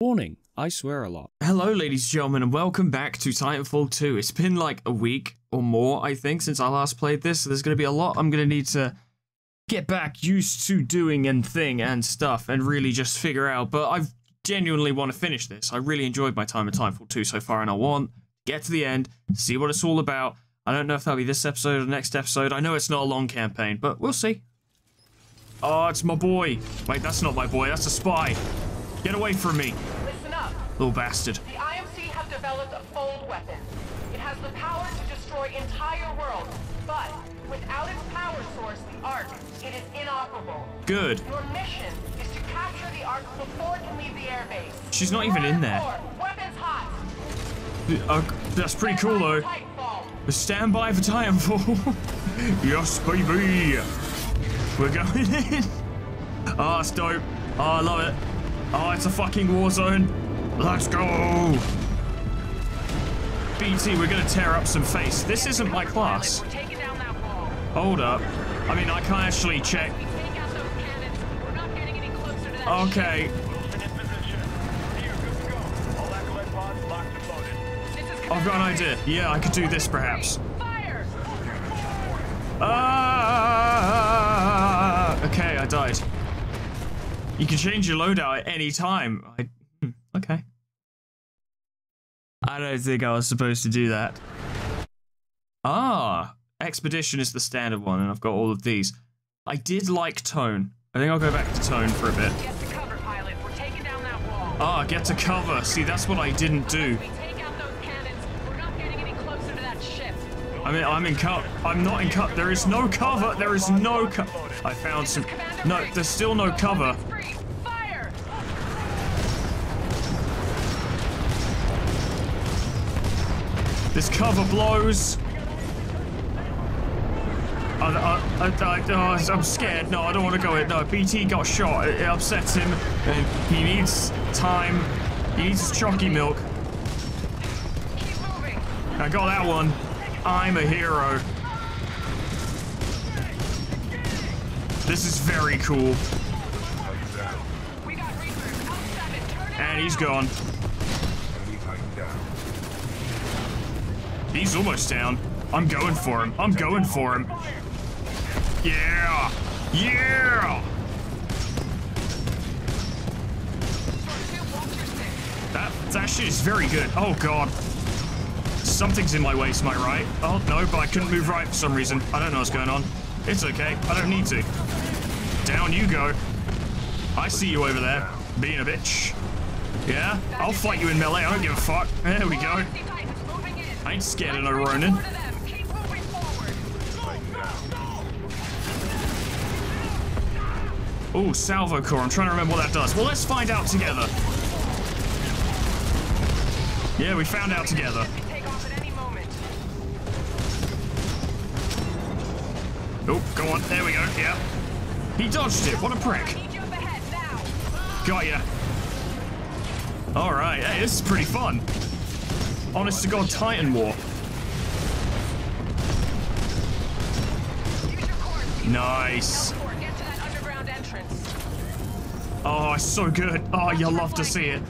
Warning, I swear a lot. Hello, ladies and gentlemen, and welcome back to Titanfall 2. It's been like a week or more, I think, since I last played this, so there's going to be a lot I'm going to need to get back used to doing and thing and stuff and really just figure out. But I genuinely want to finish this. I really enjoyed my time at Titanfall 2 so far, and I want to get to the end, see what it's all about. I don't know if that'll be this episode or next episode. I know it's not a long campaign, but we'll see. Oh, it's my boy. Wait, that's not my boy. That's a spy. Get away from me, Listen up. little bastard. The IMC have developed a fold weapon. It has the power to destroy entire worlds, but without its power source, the Ark, it is inoperable. Good. Your mission is to capture the Ark before it can leave the airbase. She's not even in there. Weapons hot. Uh, that's pretty cool, though. Stand by for Titanfall. yes, baby. We're going in. Oh, it's dope. Oh, I love it. Oh, it's a fucking war zone. Let's go. BT, we're gonna tear up some face. This isn't my class. Hold up. I mean, I can't actually check. Okay. I've got an idea. Yeah, I could do this perhaps. Ah! Okay, I died. You can change your loadout at any time. I, hmm, okay. I don't think I was supposed to do that. Ah, Expedition is the standard one, and I've got all of these. I did like Tone. I think I'll go back to Tone for a bit. Get to cover, pilot. We're taking down that wall. Ah, get to cover. See, that's what I didn't do. We take out those cannons. We're not getting any closer to that ship. I mean, I'm in cut. I'm not in cut. There is no cover. There is no co- I found some. No, there's still no cover. This cover blows. I, I, I, I, oh, I'm scared. No, I don't want to go in. No, BT got shot. It, it upsets him. And he needs time. He needs chalky milk. I got that one. I'm a hero. This is very cool. We got Reaper. L7. Turn it And he's gone. He's almost down. I'm going for him. I'm going for him. Yeah! Yeah! That, that shit is very good. Oh, God. Something's in my way, am I right? Oh, no, but I couldn't move right for some reason. I don't know what's going on. It's okay. I don't need to. Down you go. I see you over there, being a bitch. Yeah? I'll fight you in melee. I don't give a fuck. There we go. I ain't scared of no Ronin. Oh, salvo core. I'm trying to remember what that does. Well, let's find out together. Yeah, we found out together. Oh, go on. There we go. Yeah. He dodged it. What a prick. Need you ahead now. Got ya. All right. Hey, this is pretty fun. Honest to God, Titan War. Use your course. Nice. Teleport. Get to that underground entrance. Oh, it's so good. Oh, you'll love to see it.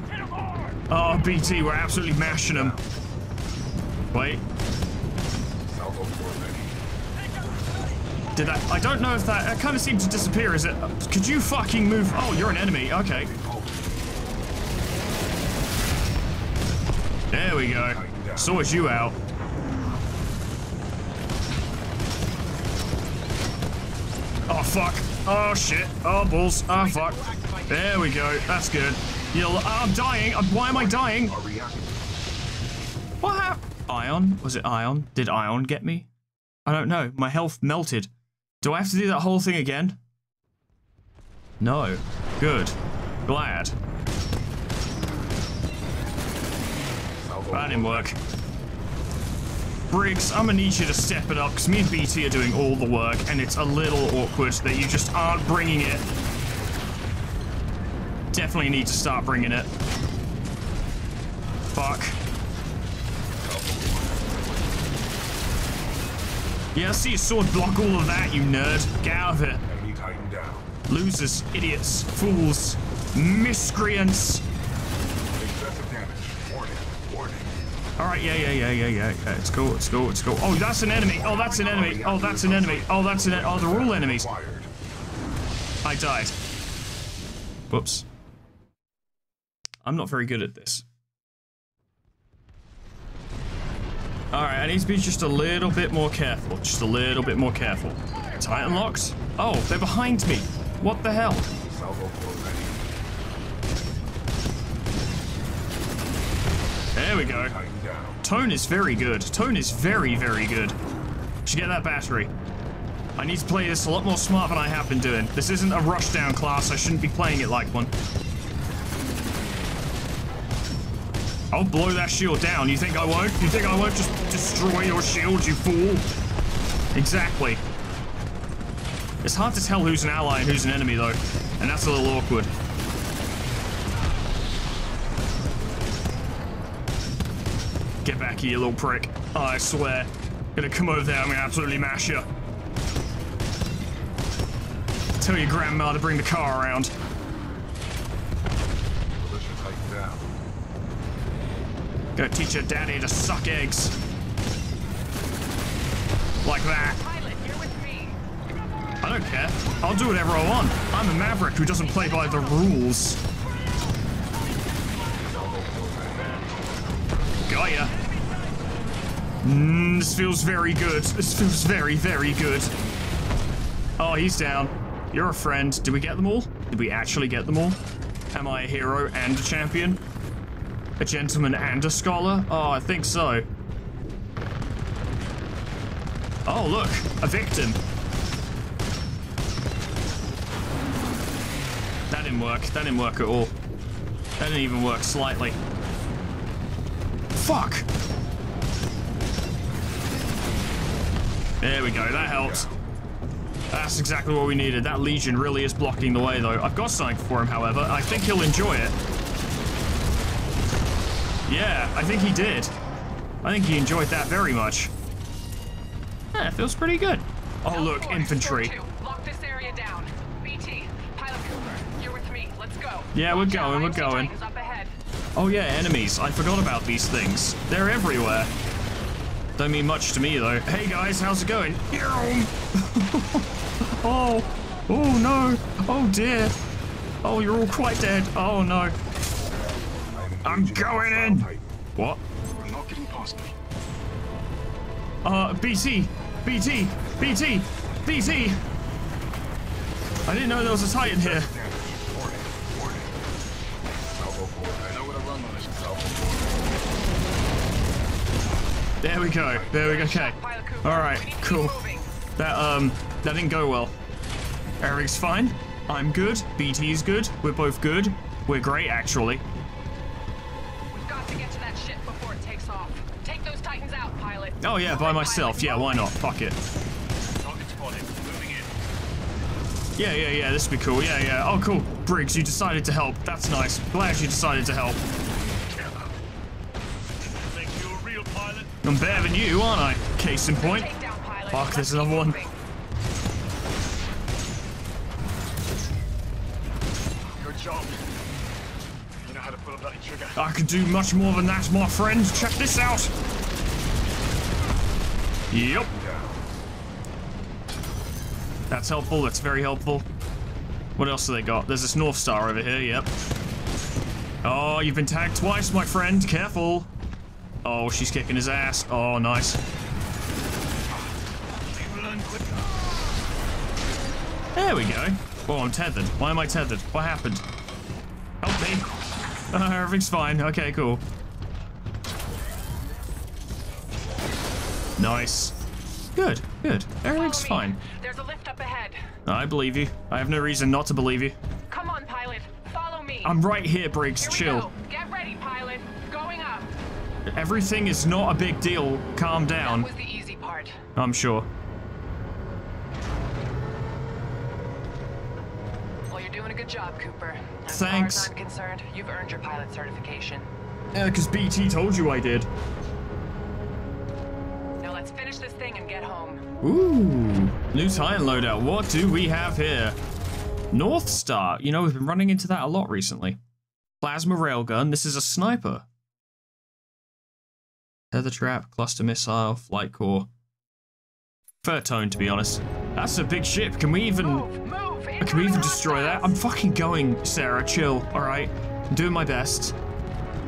Oh, BT, we're absolutely mashing them. Wait. Did that? I don't know if that. It kind of seemed to disappear. Is it? Could you fucking move? Oh, you're an enemy. Okay. There we go. Sort you out. Oh fuck. Oh shit. Oh balls. Oh fuck. There we go. That's good. You'll. Uh, I'm dying. I'm- Why am I dying? What happened? Ion? Was it Ion? Did Ion get me? I don't know. My health melted. Do I have to do that whole thing again? No. Good. Glad. That didn't work. Briggs, I'm gonna need you to step it up because me and BT are doing all the work and it's a little awkward that you just aren't bringing it. Definitely need to start bringing it. Fuck. Yeah, I see your sword block all of that, you nerd. Get out of it. Down. Losers, idiots, fools, miscreants. All right, yeah, yeah, yeah, yeah, yeah, yeah. It's cool, it's cool, it's cool. Oh, that's an enemy. Oh, that's an enemy. Oh, that's an enemy. Oh, that's an. enemy. oh, they're all enemies. I died. Whoops. I'm not very good at this. Alright, I need to be just a little bit more careful. Just a little bit more careful. Titan locks? Oh, they're behind me. What the hell? There we go. Tone is very good. Tone is very, very good. Should get that battery. I need to play this a lot more smart than I have been doing. This isn't a rushdown class. I shouldn't be playing it like one. I'll blow that shield down. You think I won't? You think I won't just destroy your shield, you fool? Exactly. It's hard to tell who's an ally and who's an enemy, though. And that's a little awkward. Get back here, you little prick. I swear. Gonna come over there, I'm gonna absolutely mash you. Tell your grandma to bring the car around. Gonna teach your daddy to suck eggs. Like that. I don't care. I'll do whatever I want. I'm a maverick who doesn't play by the rules. Got ya. Mm, this feels very good. This feels very, very good. Oh, he's down. You're a friend. Did we get them all? Did we actually get them all? Am I a hero and a champion? A gentleman and a scholar? Oh, I think so. Oh, look, a victim. That didn't work. That didn't work at all. That didn't even work slightly. Fuck! There we go, that helps. That's exactly what we needed. That Legion really is blocking the way, though. I've got something for him, however. I think he'll enjoy it. Yeah, I think he did. I think he enjoyed that very much. Yeah, it feels pretty good. Oh, look, infantry. Lock this area down. BT, Pilot Cooper, you're with me. Let's go. Yeah, we're going, we're going. Oh yeah, enemies. I forgot about these things. They're everywhere. Don't mean much to me, though. Hey guys, how's it going? oh, oh no. Oh dear. Oh, you're all quite dead. Oh no. I'm going in. What? We're not getting past me. Uh, BT, BT, BT, BT. I didn't know there was a Titan here. Warning, warning. Salvo forward. I know where to run on this. Salvo forward. There we go. There we go. Okay. All right. Cool. That um, that didn't go well. Eric's fine. I'm good. BT's good. We're both good. We're great, actually. Oh yeah, by myself. Yeah, why not? Fuck it. Target spotted. Moving in. Yeah, yeah, yeah. This would be cool. Yeah, yeah. Oh, cool. Briggs, you decided to help. That's nice. Glad you decided to help. Think you're a real pilot? I'm better than you, aren't I? Case in point. Take down, pilot. Fuck, Let's there's another one. Good job. You know how to pull a bloody trigger. I can do much more than that, my friend. Check this out. Yep. That's helpful. That's very helpful. What else do they got? There's this North Star over here. Yep. Oh, you've been tagged twice, my friend. Careful. Oh, she's kicking his ass. Oh, nice. There we go. Oh, I'm tethered. Why am I tethered? What happened? Help me. Uh, everything's fine. Okay, cool. Nice. Good, good. Everything's fine. There's a lift up ahead. I believe you. I have no reason not to believe you. Come on, pilot. Follow me. I'm right here, Briggs. Here Chill. go. Get ready, pilot. Going up. Everything is not a big deal. Calm That down. was the easy part. I'm sure. Well, you're doing a good job, Cooper. As Thanks. far as I'm concerned, you've earned your pilot certification. Yeah, because BT told you I did. Ooh. New Titan loadout. What do we have here? North Star. You know, we've been running into that a lot recently. Plasma railgun. This is a sniper. Tether trap, cluster missile, flight core. Fair tone, to be honest. That's a big ship. Can we even... Move, move. Can we even destroy that? I'm fucking going, Sarah. Chill, alright? I'm doing my best.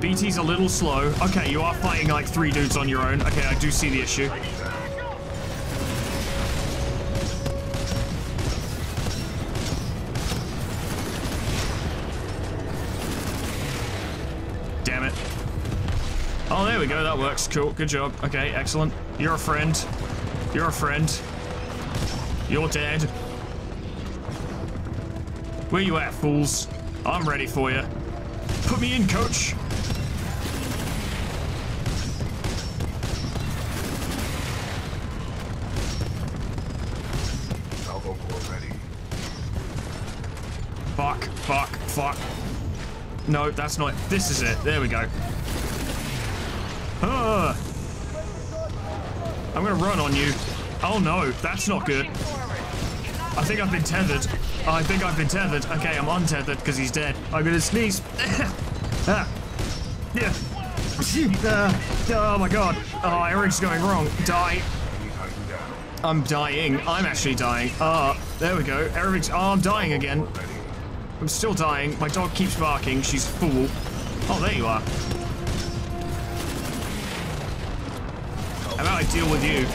BT's a little slow. Okay, you are fighting like three dudes on your own. Okay, I do see the issue. There we go. That works. Cool. Good job. Okay, excellent. You're a friend. You're a friend. You're dead. Where you at, fools? I'm ready for you. Put me in, coach. Fuck, fuck, fuck. No, that's not. This is it. There we go. Ah. I'm gonna run on you. Oh no, that's not good. I think I've been tethered. I think I've been tethered. Okay, I'm untethered because he's dead. I'm gonna sneeze. ah. Yeah. Ah. oh my god. Oh, everything's going wrong. Die. I'm dying. I'm actually dying. Ah, there we go. Everything's. Oh, I'm dying again. I'm still dying. My dog keeps barking. She's a fool. Oh, there you are. I deal with you?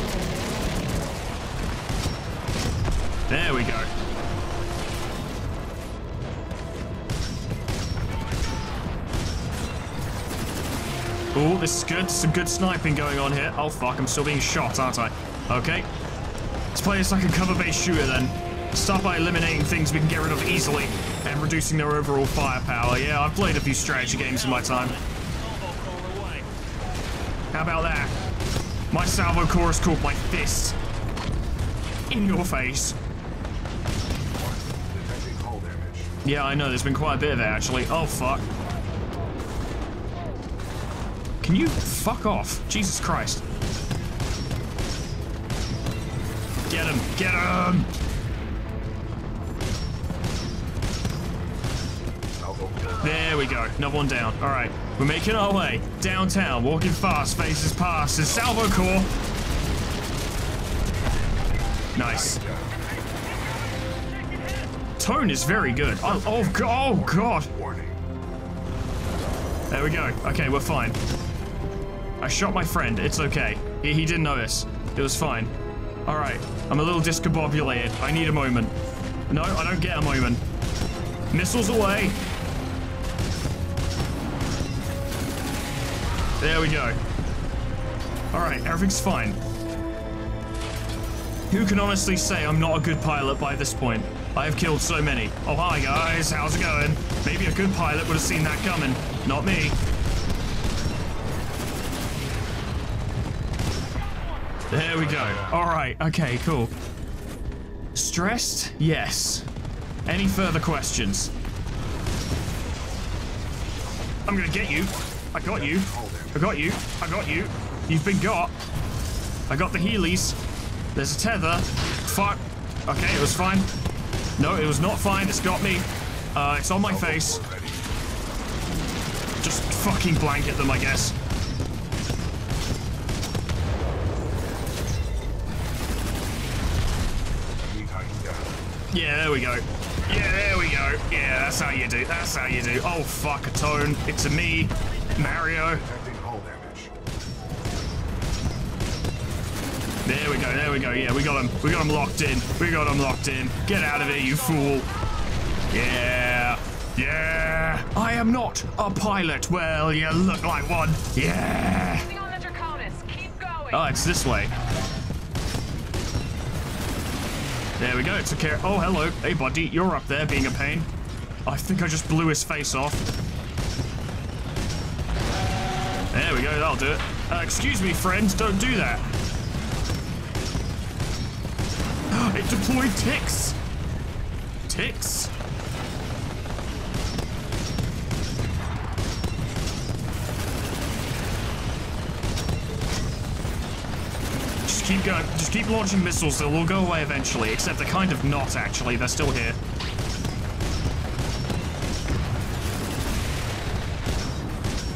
There we go. Oh, this is good. Some good sniping going on here. Oh, fuck. I'm still being shot, aren't I? Okay. Let's play this like a cover-based shooter then. Start by eliminating things we can get rid of easily and reducing their overall firepower. Yeah, I've played a few strategy games in my time. How about that? My salvo core is called my fist. In your face. Yeah, I know, there's been quite a bit of actually. Oh, fuck. Can you fuck off? Jesus Christ. Get him! Get him! There we go. Another one down. All right. We're making our way downtown, walking fast, faces past. And salvo core. Nice. Tone is very good. Oh, oh, oh God. There we go. Okay, we're fine. I shot my friend. It's okay. He, he didn't notice. It was fine. All right. I'm a little discombobulated. I need a moment. No, I don't get a moment. Missiles away. There we go. All right, everything's fine. Who can honestly say I'm not a good pilot by this point? I have killed so many. Oh, hi guys, how's it going? Maybe a good pilot would have seen that coming. Not me. There we go. All right, okay, cool. Stressed? Yes. Any further questions? I'm gonna get you. I got you. I got you. I got you. You've been got. I got the Heelys. There's a tether. Fuck. Okay, it was fine. No, it was not fine. It's got me. Uh, it's on my face. Just fucking blanket them, I guess. Yeah, there we go. Yeah, there we go. Yeah, that's how you do. That's how you do. Oh, fuck, a tone. It's a me, Mario. There we go, there we go. Yeah, we got him. We got him locked in. We got him locked in. Get out of here, you fool. Yeah. Yeah. I am not a pilot. Well, you look like one. Yeah. Moving on the Draconis. Keep going. Oh, it's this way. There we go. Took care. Oh, hello. Hey, buddy. You're up there being a pain. I think I just blew his face off. There we go. That'll do it. Uh, excuse me, friends. Don't do that. It deployed ticks. Ticks. Just keep going. Just keep launching missiles. They'll all go away eventually. Except they're kind of not, actually. They're still here.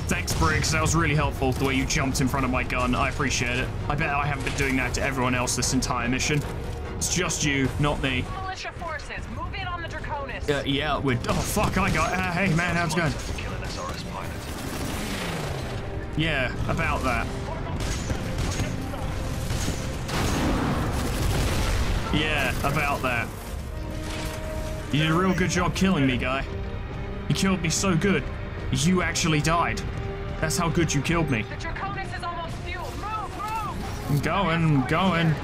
Thanks, Briggs. That was really helpful, the way you jumped in front of my gun. I appreciate it. I bet I haven't been doing that to everyone else this entire mission. It's just you, not me. Militia forces, move in on the Draconis. Uh, yeah, we're... Oh, fuck, I got... Uh, hey, man, how's it going? To kill an SRS pilot. Yeah, about that. Yeah, about that. You did a real good job killing me, guy. You killed me so good. You actually died. That's how good you killed me. The Draconis is almost fueled. Move, move! I'm going, I'm going.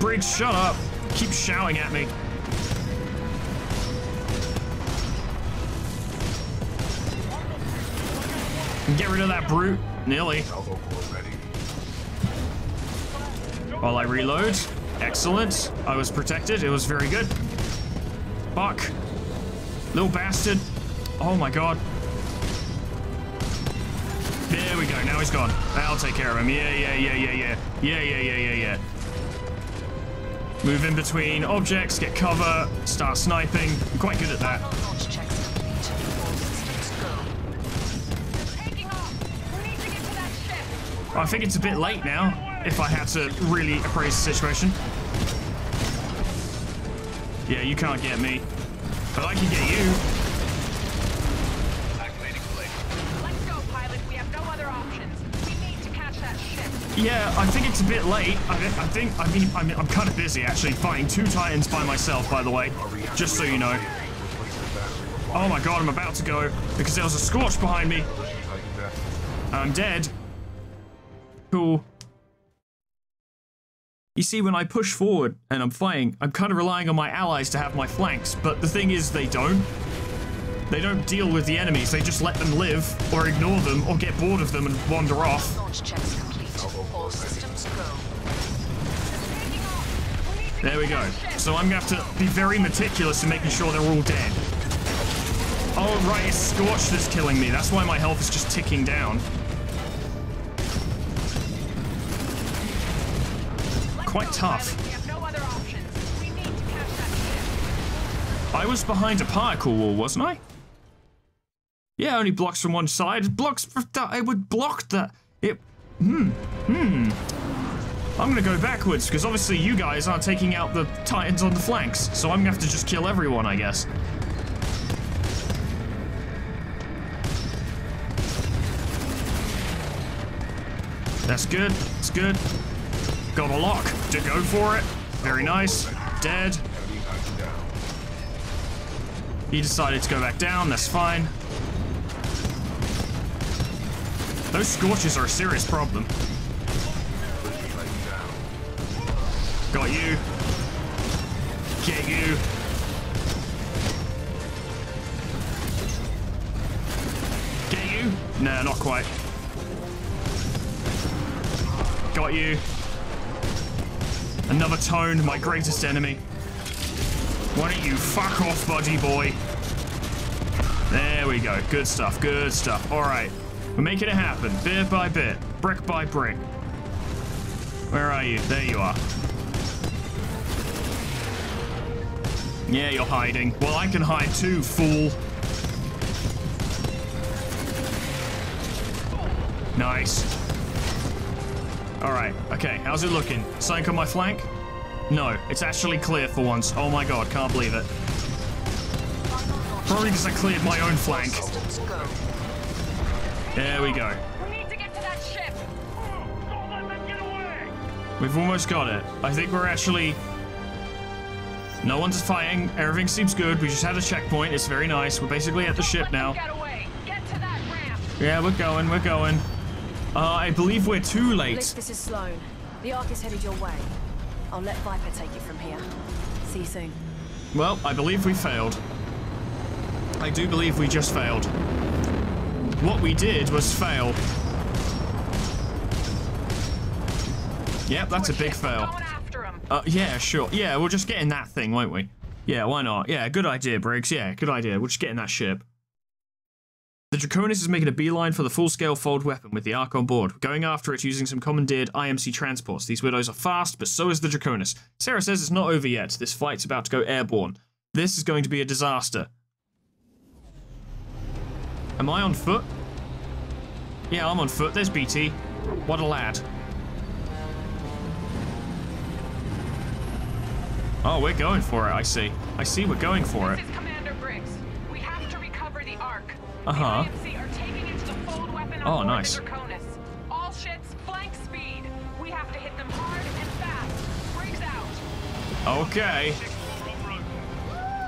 Briggs, shut up. Keep shouting at me. Get rid of that brute. Nearly. While I reload. Excellent. I was protected. It was very good. Fuck. Little bastard. Oh my god. There we go. Now he's gone. I'll take care of him. Yeah, yeah, yeah, yeah, yeah. Yeah, yeah, yeah, yeah, yeah. Move in between objects, get cover, start sniping. I'm quite good at that. I think it's a bit late now, if I had to really appraise the situation. Yeah, you can't get me. But I can get you. Yeah, I think it's a bit late. I, I think, I mean, I'm, I'm kind of busy actually fighting two titans by myself, by the way. Just so you know. Oh my god, I'm about to go because there was a scorch behind me. I'm dead. Cool. You see, when I push forward and I'm fighting, I'm kind of relying on my allies to have my flanks, but the thing is, they don't. They don't deal with the enemies, they just let them live, or ignore them, or get bored of them and wander off. There we go. to. So I'm gonna have to be very meticulous in making sure they're all dead. Oh, right, it's Scorch that's killing me. That's why my health is just ticking down. Quite tough. to. I was behind a particle wall, wasn't I? Yeah, only blocks from one side. Blocks that. It would block that. It. Hmm. Hmm. I'm gonna go backwards because obviously you guys aren't taking out the titans on the flanks, so I'm gonna have to just kill everyone, I guess. That's good. It's good. Got a lock to go for it. Very nice. Dead. He decided to go back down, that's fine. Those scorches are a serious problem. Got you. Get you. Get you? Nah, not quite. Got you. Another tone, my greatest enemy. Why don't you fuck off, buddy boy? There we go. Good stuff. Good stuff. All right. We're making it happen, bit by bit, brick by brick. Where are you? There you are. Yeah, you're hiding. Well, I can hide too, fool. Nice. All right. Okay. How's it looking? Something on my flank? No, it's actually clear for once. Oh my god, can't believe it. Probably because I cleared my own flank. There we go. We need to get to that ship. Let them get away. We've almost got it. I think we're actually... No one's fighting. Everything seems good. We just had a checkpoint. It's very nice. We're basically at the ship now. get away. Get to that ramp. Yeah, we're going. We're going. Uh, I believe we're too Blisk, late. this is Slone. The Ark is headed your way. I'll let Viper take it from here. See you soon. Well, I believe we failed. I do believe we just failed. What we did was fail. Yep, that's a big fail. Uh, yeah, sure. Yeah, we'll just get in that thing, won't we? Yeah, why not? Yeah, good idea, Briggs. Yeah, good idea. We'll just get in that ship. The Draconis is making a beeline for the full-scale fold weapon with the Ark on board. We're going after it using some commandeered IMC transports. These Widows are fast, but so is the Draconis. Sarah says it's not over yet. This flight's about to go airborne. This is going to be a disaster. Am I on foot? Yeah, I'm on foot. There's BT. What a lad. Oh, we're going for it, I see. I see we're going for it. This is Commander Briggs. We have to recover the Ark. Uh-huh. The IMC are taking it to the fold weapon on Oh, nice. All ships, flank speed. We have to hit them hard and fast. Briggs out. Okay.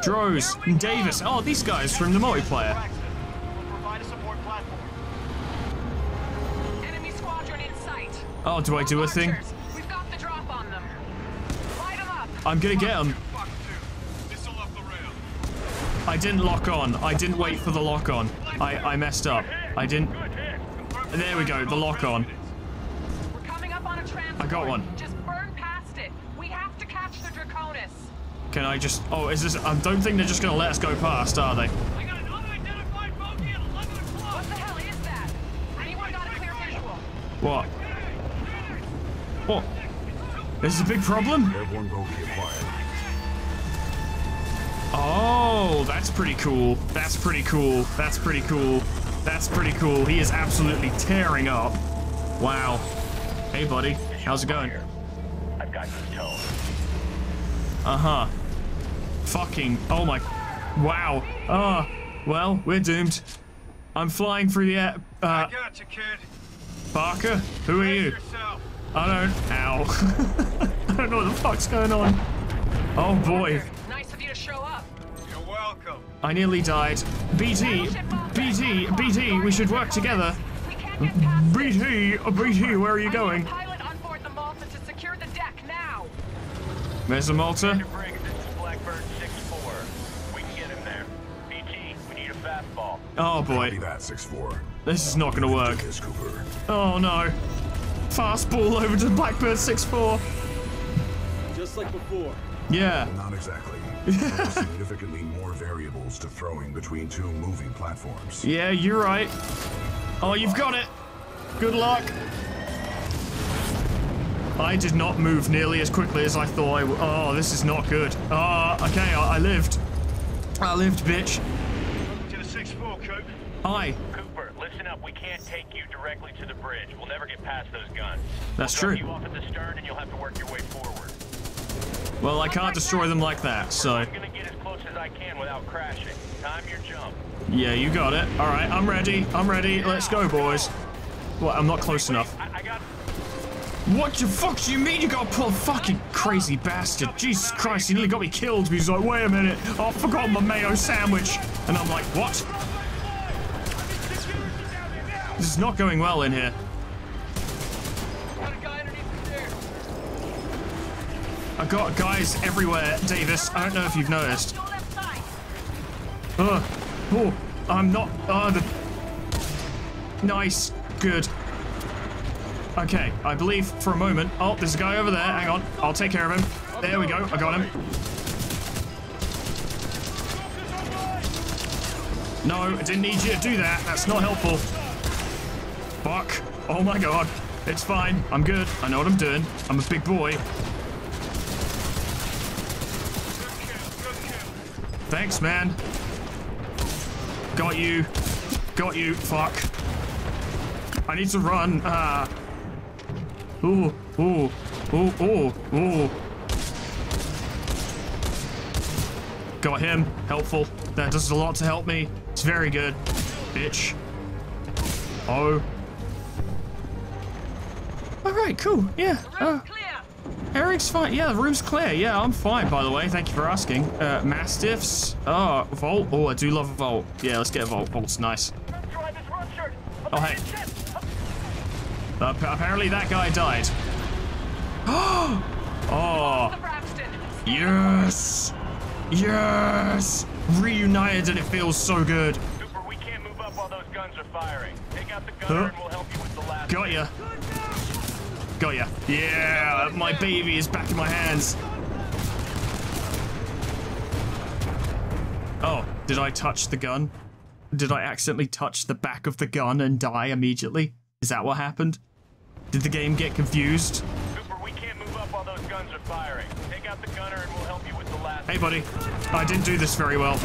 Droz, and Davis. Oh, these guys from the multiplayer. Provide a support platform. Enemy squadron in sight. Oh, do I do a thing? Archers, We've got the drop on them. Light them up. I'm gonna get them. Fuck two. Missile off the rail. I didn't lock on. I didn't wait for the lock on. I, I messed up. I didn't. There we go, the lock on. We're coming up on a transport. I got one. Just burn past it. We have to catch the Draconis. Can I just. Oh, is this. I don't think they're just gonna let us go past, are they? I got an unidentified bogey at 11 o'clock. What the hell is that? Anyone got a clear visual? What? What? This is a big problem? Airborne bogey acquired. Oh, that's pretty cool. That's pretty cool. That's pretty cool. That's pretty cool. He is absolutely tearing up. Wow. Hey, buddy. How's it going? I've got good tone. Uh huh. Fucking. Oh my. Wow. Uh. Well, we're doomed. I'm flying through the air. Uh, got you, kid. Barker, who are you? Yourself. I don't. Ow. I don't know what the fuck's going on. Oh boy. Nice of you to show up. You're welcome. I nearly died. BT. BT. BT. We should work together. We can't get past it. BT. BT. Where are you I need a going? pilot on board the Malta to secure the deck now. There's the Malta. Briggs, this is Blackbird 6-4. We can get him there. BT, we need a fastball. Oh boy. that, 6-4. This is not gonna work. Oh no. Fastball over to Blackbird 6-4. Just like before. Yeah. Not exactly. There are significantly more variables to throwing between two moving platforms. Yeah, you're right. Oh, you've got it. Good luck. I did not move nearly as quickly as I thought I would. Oh, this is not good. Ah, okay, I, I lived. I lived, bitch. To the 6-4, Coop. Hi. Up. We can't take you directly to the bridge. We'll never get past those guns. That's We'll true. you off at the stern and you'll have to work your way forward. Well, I can't destroy them like that, so. I'm gonna get as close as I can without crashing. Time your jump. Yeah, you got it. All right, I'm ready. I'm ready. Let's go, boys. What? I'm not close enough. I, got... What the fuck do you mean you got pulled? Fucking crazy bastard. Jesus Christ, he nearly got me killed. He's like, wait a minute. I forgot my mayo sandwich. And I'm like, what? This is not going well in here. Got a guy underneath the stairs. Got guys everywhere, Davis. I don't know if you've noticed. Uh, oh, I'm not. Uh, the. Nice. Good. Okay, I believe for a moment. Oh, there's a guy over there. Hang on. I'll take care of him. There we go. I got him. No, I didn't need you to do that. That's not helpful. Fuck. Oh my god. It's fine. I'm good. I know what I'm doing. I'm a big boy. Thanks, man. Got you. Got you. Fuck. I need to run. Ah. Ooh. Ooh. Ooh. Ooh. Ooh. Got him. Helpful. That does a lot to help me. It's very good. Bitch. Oh. Alright, cool. Yeah. Uh, Eric's fine. Yeah, the room's clear. Yeah, I'm fine, by the way. Thank you for asking. Uh, Mastiffs. Oh, Volt. Oh, I do love a Volt. Yeah, let's get a Volt. Volt's nice. Try this run shirt. Oh, hey. Uh, apparently that guy died. oh, yes. Yes. Reunited and it feels so good. Cooper, we can't move up while those guns are firing. Take out the Huh? and we'll help you with the last... Got ya. Got ya. Yeah, my baby is back in my hands. Oh, did I touch the gun? Did I accidentally touch the back of the gun and die immediately? Is that what happened? Did the game get confused? Cooper, we can't move up while those guns are firing. Take out the gunner and we'll help you with the last... Hey, buddy. I didn't do this very well.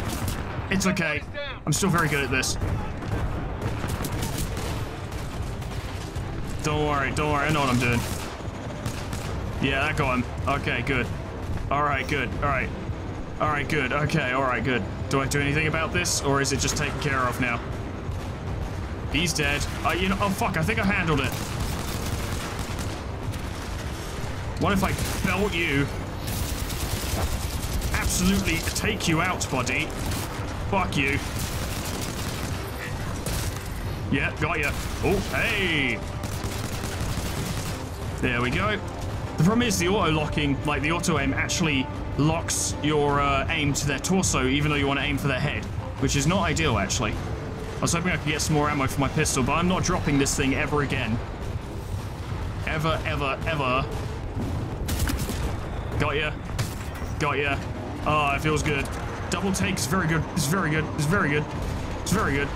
It's okay. I'm still very good at this. Don't worry, don't worry. I know what I'm doing. Yeah, that got him. Okay, good. All right, good. All right. All right, good. Okay, all right, good. Do I do anything about this, or is it just taken care of now? He's dead. Uh, you know, oh fuck, I think I handled it. What if I belt you? Absolutely take you out, buddy. Fuck you. Yeah, got you. Oh, hey. There we go. The problem is the auto-locking, like the auto-aim actually locks your uh, aim to their torso even though you want to aim for their head, which is not ideal actually. I was hoping I could get some more ammo for my pistol, but I'm not dropping this thing ever again. Ever, ever, ever. Got ya. Got ya. Oh, it feels good. Double take is very good. It's very good. It's very good. It's very good.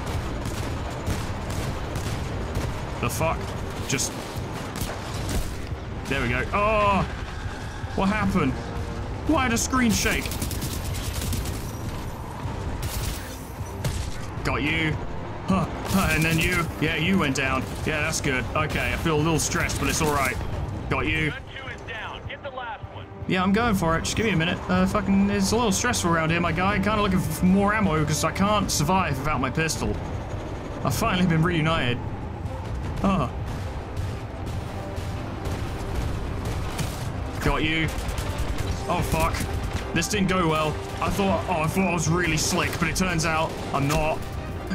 The fuck? Just... There we go. Oh! What happened? Why did a screen shake? Got you. Huh, huh, and then you. Yeah, you went down. Yeah, that's good. Okay, I feel a little stressed, but it's alright. Got you. Gun two is down. Get the last one. Yeah, I'm going for it. Just give me a minute. Uh, fucking, it's a little stressful around here, my guy. Kind of looking for more ammo because I can't survive without my pistol. I've finally been reunited. Oh. Got you. Oh, fuck. This didn't go well. I thought, oh, I thought I was really slick, but it turns out I'm not.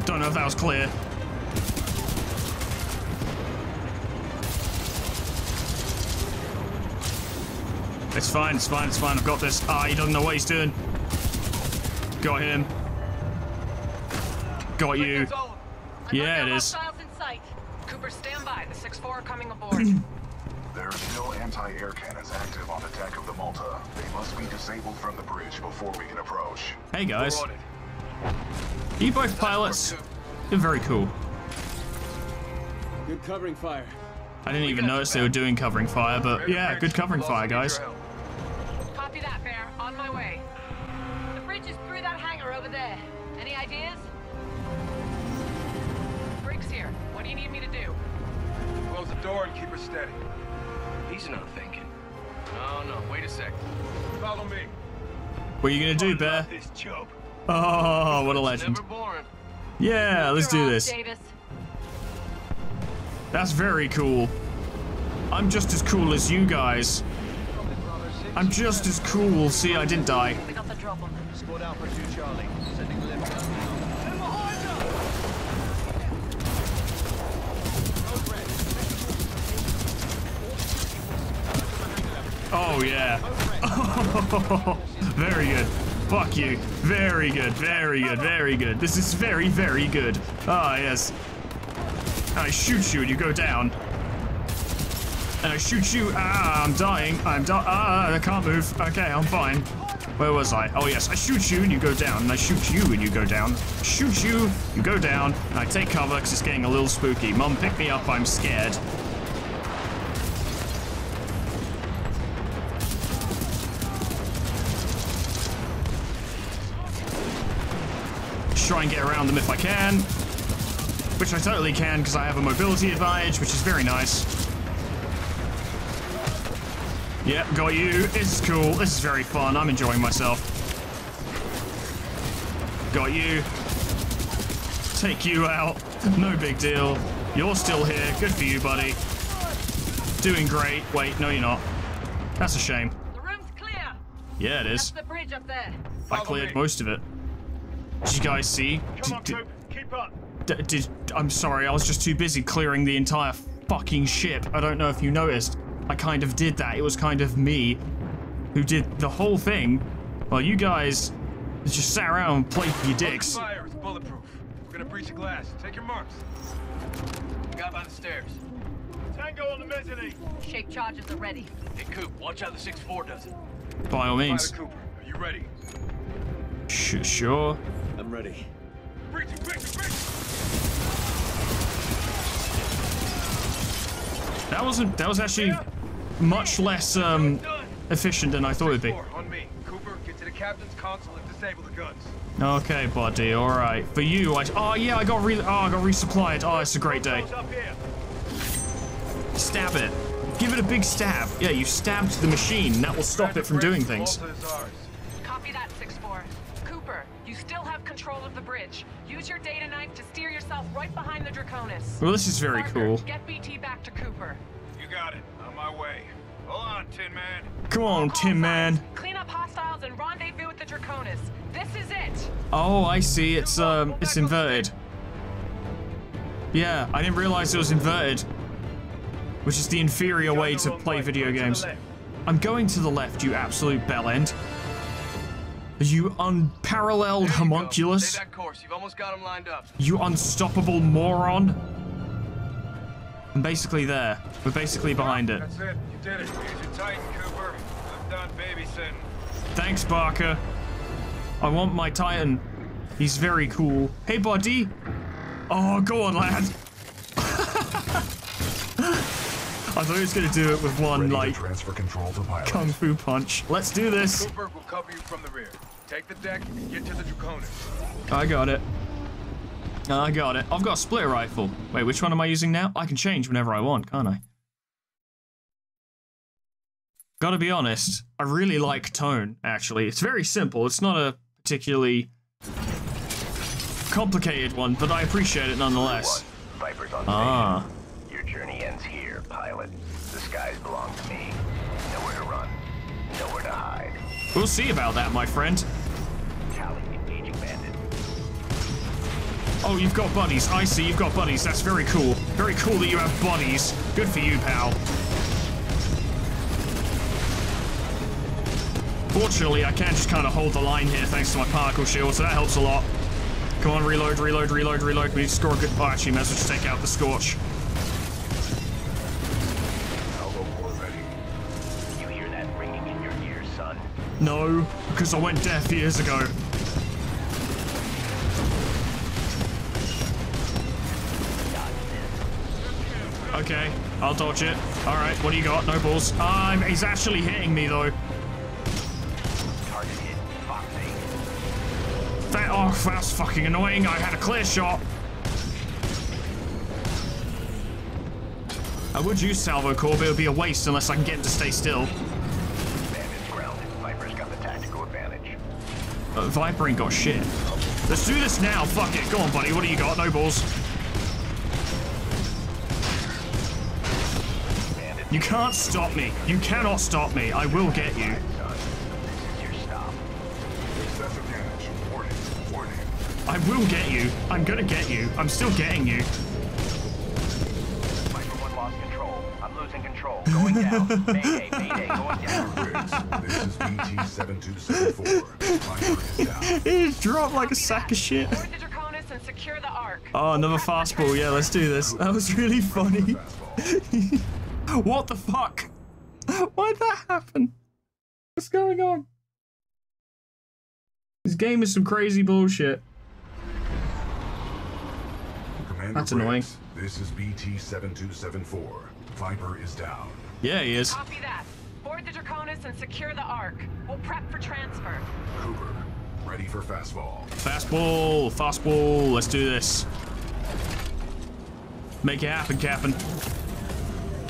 Don't know if that was clear. It's fine, it's fine, it's fine. I've got this. Ah, he doesn't know what he's doing. Got him. Got you. Yeah, it is. Hostiles in sight. Cooper, stand by. The 6-4 coming aboard. There are still anti-air cannons active on the deck of the Malta. They must be disabled from the bridge before we can approach. Hey, guys. We're on it. You both pilots. You're very cool. Good covering fire. I didn't even notice they were doing covering fire, but yeah, good covering fire, guys. Follow me. What are you gonna do, Bear? This job. Oh, what a legend. Never boring. Yeah, let's do on, this. Davis. That's very cool. I'm just as cool as you guys. I'm just as cool. See, I didn't die. We got the drop on them. Squad Alpha 2 Charlie. Sending lift gun now. Oh, yeah. very good. Fuck you. Very good. Very good. Very good. This is very, very good. Ah, yes. I shoot you and you go down. And I shoot you. Ah, I'm dying. I'm dying. Ah, I can't move. Okay, I'm fine. Where was I? Oh, yes. I shoot you and you go down. And I shoot you and you go down. Shoot you, you go down. And I take cover because it's getting a little spooky. Mum, pick me up. I'm scared. Try and get around them if I can. Which I totally can because I have a mobility advantage, which is very nice. Yep, got you. This is cool. This is very fun. I'm enjoying myself. Got you. Take you out. No big deal. You're still here. Good for you, buddy. Doing great. Wait, no, you're not. That's a shame. The room's clear. Yeah, it is. That's the bridge up there. I cleared most of it. Did you guys see? Come on, Coop. Keep up. D- did I'm sorry, I was just too busy clearing the entire fucking ship. I don't know if you noticed. I kind of did that. It was kind of me who did the whole thing. While you guys just sat around and played with your dicks. Fire is bulletproof. We're gonna breach the glass. Take your marks. Guy by the stairs. Tango on the mezzanine. Shape charges are ready. Hey, Coop, watch out the 6-4 does it. By all means. Cooper, are you ready? Sh- sure. I'm ready. Breaching, breaching, breaching! That wasn't. That was actually much less um efficient than I thought it'd be. on me. Cooper, get to the captain's console and disable the guns. Okay, buddy. All right. For you, I. Oh yeah, I got re. Oh, I got resupplied. Oh, it's a great day. Those up here. Stab it. Give it a big stab. Yeah, you stabbed the machine. That will stop it from doing things. Control of the bridge. Use your data knife to steer yourself right behind the Draconis. Well, this is very Parker, cool. Get BT back to Cooper. You got it. On my way. Hold on, Tin Man. Come on, Tin Man. Clean up hostiles and rendezvous with the Draconis. This is it. Oh, I see. It's um, it's inverted. Yeah, I didn't realize it was inverted. Which is the inferior way to play video games. I'm going to the left, you absolute bellend. You unparalleled There you homunculus. Stay that course. You've almost got him lined up. You unstoppable moron. I'm basically there. We're basically behind it. That's it. You did it. Use your Titan, Cooper. I'm done babysitting. Thanks, Barker. I want my Titan. He's very cool. Hey, buddy. Oh, go on, lad. I thought he was gonna do it with one, Ready like, transfer control to pilot. kung fu punch. Let's do this. Cooper will cover you from the rear. Take the deck and get to the Draconis. I got it. I got it. I've got a split rifle. Wait, which one am I using now? I can change whenever I want, can't I? Gotta be honest, I really like tone, actually. It's very simple. It's not a particularly complicated one, but I appreciate it nonetheless. Viper's on Ah. We'll see about that, my friend. Oh, you've got buddies. I see you've got buddies. That's very cool. Very cool that you have buddies. Good for you, pal. Fortunately, I can just kind of hold the line here thanks to my particle shield, so that helps a lot. Come on, reload, reload, reload, reload. We need to score a good... Oh, actually, as well just take out the Scorch. No, because I went deaf years ago. Okay, I'll dodge it. All right, what do you got? No balls. Um, he's actually hitting me, though. Target hit. Fox 8. That, oh, that's fucking annoying. I had a clear shot. I would use Salvo but it would be a waste unless I can get him to stay still. Uh, Viper ain't got shit. Let's do this now. Fuck it. Go on, buddy. What do you got? No balls. You can't stop me. You cannot stop me. I will get you. I will get you. I'm gonna get you. I'm still getting you. Going down. Mayday, mayday, going down. This is BT-7274. Viper is dropped like a sack of shit. Board the Draconis and secure the Ark. Oh, another fastball. Yeah, let's do this. That was really funny. What the fuck? Why'd that happen? What's going on? This game is some crazy bullshit. Commander That's annoying. Briggs, This is BT-7274. Viper is down. Yeah, he is. Copy that. Board the Draconis and secure the Ark. We'll prep for transfer. Cooper, ready for fastball. Fastball, fastball. Let's do this. Make it happen, Captain.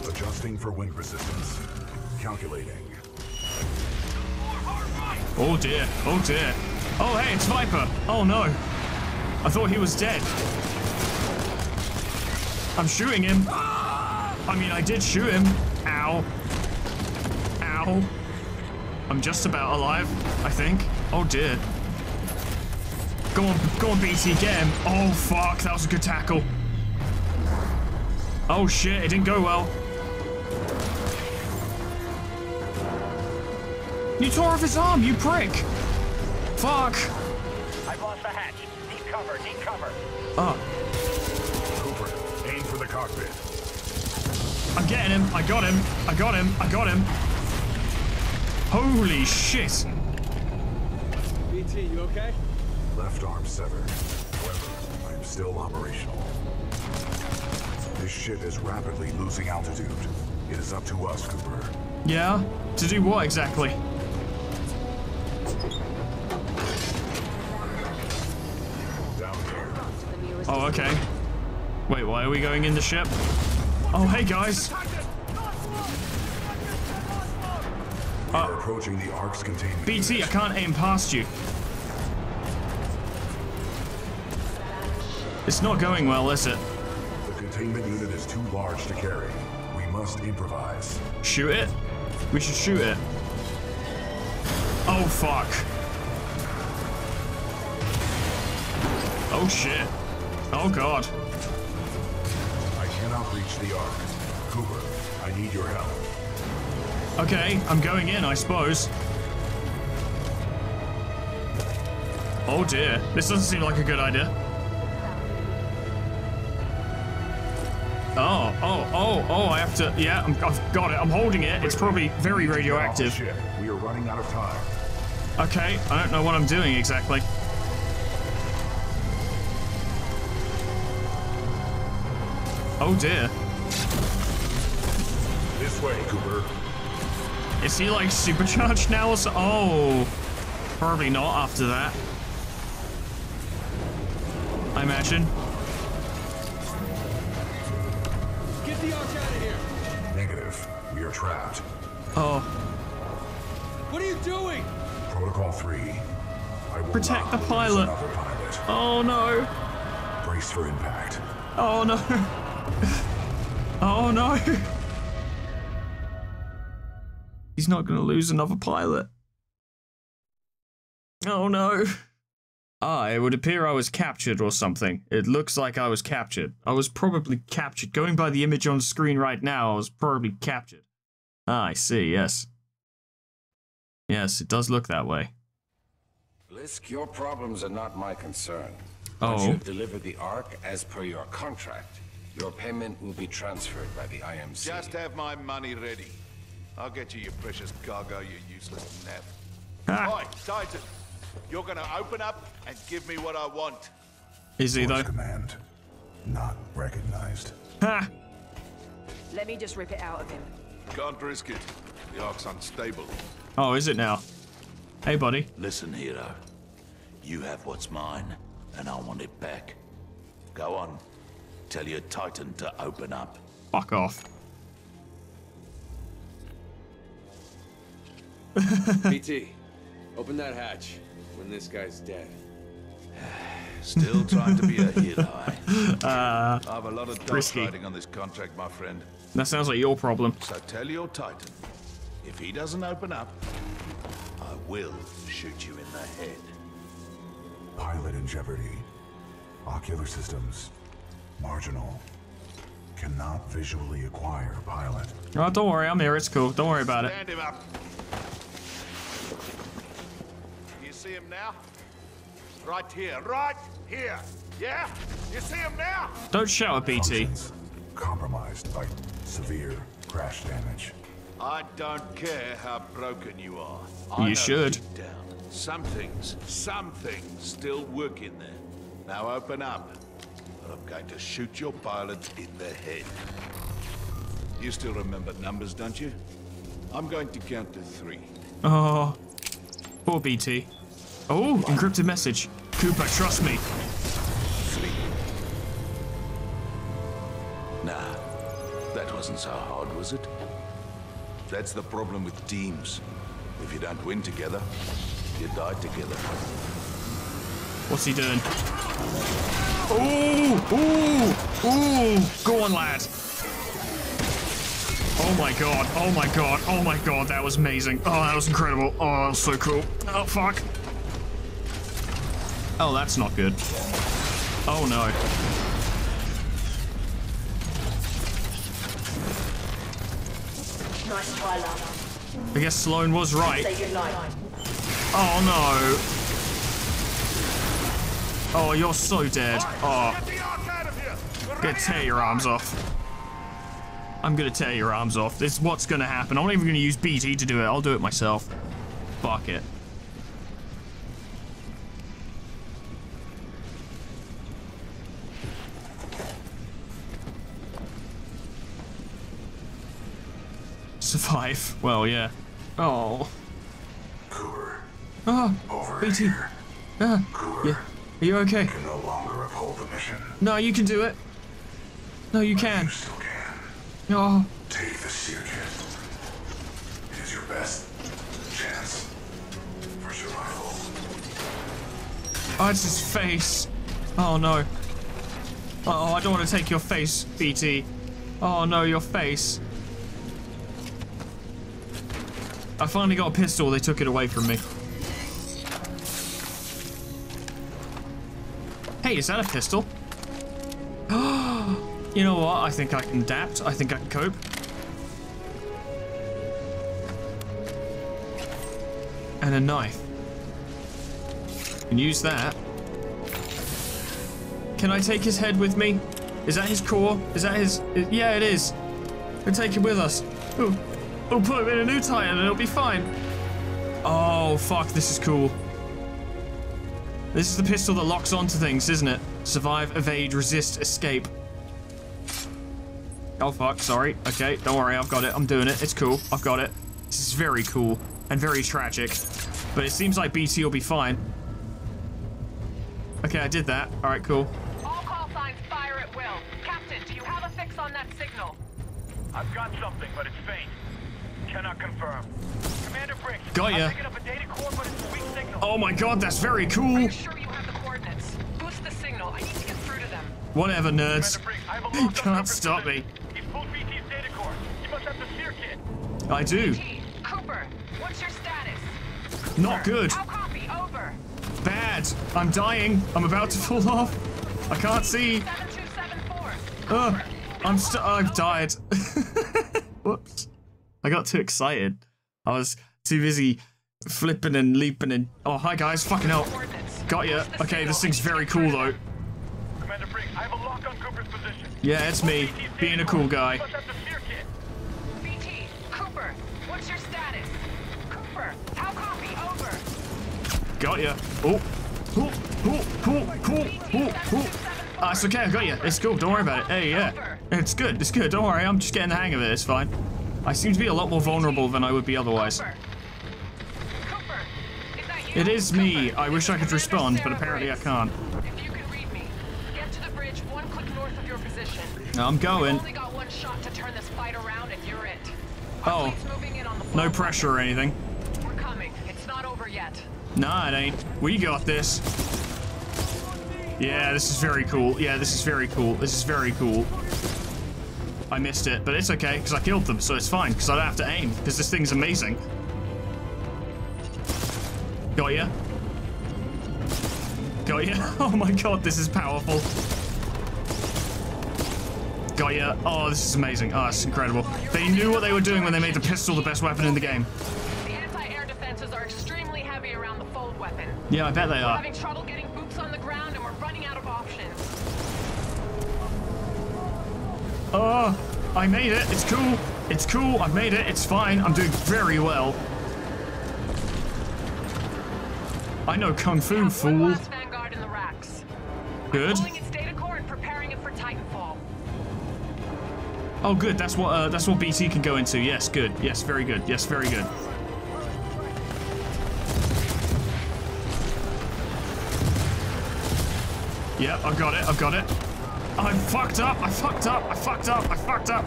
Adjusting for wind resistance. Calculating. Oh dear. Oh dear. Oh hey, it's Viper. Oh no. I thought he was dead. I'm shooting him. I mean, I did shoot him. Ow. Ow. I'm just about alive, I think. Oh dear. Go on, go on, BT, get him. Oh fuck, that was a good tackle. Oh shit, it didn't go well. You tore off his arm, you prick. Fuck. I've lost the hatch. Need cover, need cover. Oh, I'm getting him. I got him. I got him. I got him. Holy shit. BT, you okay? Left arm severed. However, I am still operational. This ship is rapidly losing altitude. It is up to us, Cooper. Yeah? To do what exactly? Down here. Oh, okay. Wait, why are we going in the ship? Oh, hey guys. Uh, approaching the Ark's containment. BT, I can't aim past you. It's not going well, is it? The containment unit is too large to carry. We must improvise. Shoot it? We should shoot it. Oh, fuck. Oh, shit. Oh, God. I reach the Ark. Cooper, I need your help. Okay, I'm going in, I suppose. Oh, dear. This doesn't seem like a good idea. Oh, oh, oh, oh, I have to, yeah, I'm, I've got it. I'm holding it. It's probably very Get off the radioactive. Oh, we are running out of time. Okay, I don't know what I'm doing exactly. Oh dear. This way, Cooper. Is he like supercharged now or so? Oh, probably not after that. I imagine. Get the Ark out of here! Negative. We are trapped. Oh, What are you doing? Protocol 3. I will Protect the pilot. Pilot. oh no. Brace for impact. Oh no. Oh no. He's not going to lose another pilot. Oh no. Ah, it would appear I was captured or something. It looks like I was captured. I was probably captured. Going by the image on screen right now, I was probably captured. Ah, I see, yes. Yes, it does look that way. Blisk, your problems are not my concern. Oh. Once you've delivered the Ark as per your contract, your payment will be transferred by the IMC. Just have my money ready. I'll get you your precious cargo, you useless naff. Ah. Ha! Oi, Titan, you're gonna open up and give me what I want. Is he Voice though? command. Not recognized. Ha! Let me just rip it out of him. Can't risk it. The Ark's unstable. Oh, is it now? Hey, buddy. Listen, hero. You have what's mine, and I want it back. Go on. Tell your Titan to open up. Fuck off. BT, open that hatch when this guy's dead. Still trying to be a hero, eh? Uh, I have a lot of dust Risky. riding on this contract, my friend. that sounds like your problem. So tell your Titan, if he doesn't open up, I will shoot you in the head. Pilot in jeopardy. Ocular systems. Marginal. Cannot visually acquire pilot. Oh, don't worry, I'm here. It's cool. Don't worry about it. Stand him up. You see him now? Right here, right here. Yeah? You see him now? Don't shout at BT. Compromised by severe crash damage. I don't care how broken you are. I You should. deep Down. Some things, some things still work in there. Now open up, or I'm going to shoot your pilot in the head. You still remember numbers, don't you? I'm going to count to three. Oh, poor BT. Oh, encrypted message. Cooper, trust me. Three. Nah, that wasn't so hard, was it? That's the problem with teams. If you don't win together, you die together. What's he doing? Ooh, ooh, ooh. Go on, lad. Oh my god, oh my god, oh my god, that was amazing. Oh, that was incredible. Oh, that was so cool. Oh, fuck. Oh, that's not good. Oh no. Nice try. I guess Slone was right. Oh no. Oh, you're so dead. Oh, gonna tear your arms off. I'm gonna tear your arms off. This is what's gonna happen. I'm not even gonna use BT to do it. I'll do it myself. Fuck it. Survive. Well, yeah. Oh. Cooper, Oh. over BT. here. Ah. Cooper Yeah. Are you okay? can no longer uphold the mission. No, you can do it. No, you can. You still can. Oh. Take the SERE kit. It is your best chance for survival. Oh, it's his face. Oh no. Oh, I don't want to take your face, BT. Oh no, your face. I finally got a pistol, they took it away from me. Hey, is that a pistol? you know what? I think I can adapt. I think I can cope. And a knife. Can use that. Can I take his head with me? Is that his core? Is that his... Yeah, it is. We'll take it with us. Ooh. We'll put him in a new Titan and it'll be fine. Oh, fuck. This is cool. This is the pistol that locks onto things, isn't it? Survive, evade, resist, escape. Oh, fuck. Sorry. Okay, don't worry. I've got it. I'm doing it. It's cool. I've got it. This is very cool and very tragic. But it seems like BT will be fine. Okay, I did that. All right, cool. Weak signal. Oh my god, that's very cool. sure you have the coordinates? Boost the signal. I need to get through to them. Whatever, nerds. Commander Briggs, I have a You can't stop me. He's pulled BT's data core. You must have the SERE kit. I do. Cooper, what's your status? Not good. How copy? Over. Bad. I'm dying. I'm about to fall off. I can't see. 7274. Ugh. I'm st- I've died. Whoops. I got too excited. I was too busy flipping and leaping and. Oh, hi guys. Fucking hell. Got ya. Okay, this thing's I need to very cool though. them. Commander Briggs, I have a lock on Cooper's position. Yeah, it's me. Being a cool guy. You must have the SERE kit. BT, Cooper, what's your status? Cooper, how copy? Over. Got ya. Oh. Oh, oh, oh, oh, oh, oh. Ah, it's okay, I got you. It's cool, don't worry about it. Hey, yeah. It's good, it's good, don't worry, I'm just getting the hang of it, it's fine. I seem to be a lot more vulnerable than I would be otherwise. It is me. I wish I could respond, but apparently I can't. If you can read me, get to the bridge one click north of your position. I'm going. We've only got one shot to turn this fight around and you're it. Oh. Moving in on the No pressure or anything. We're coming. It's not over yet. Nah, it ain't. We got this. Yeah, this is very cool. Yeah, this is very cool. This is very cool. I missed it, but it's okay, because I killed them, so it's fine, because I don't have to aim, because this thing's amazing. Got ya? Got ya? Oh my god, this is powerful. Got ya? Oh, this is amazing. Oh, it's incredible. They knew what they were doing when they made the pistol the best weapon in the game. The anti-air defenses are extremely heavy around the fold weapon. Yeah, I bet they We're are. having trouble getting boots on the ground and we're running out of options. Oh, I made it. It's cool. It's cool. I made it. It's fine. I'm doing very well. I know Kung Fu, fool. Vanguard in the racks. Good. Pulling its data core and preparing it for Titanfall. Oh, good. That's what uh, that's what BT can go into. Yes, good. Yes, very good. Yes, very good. Yep, I've got it. I've got it. I fucked up. I fucked up. I fucked up. I fucked up.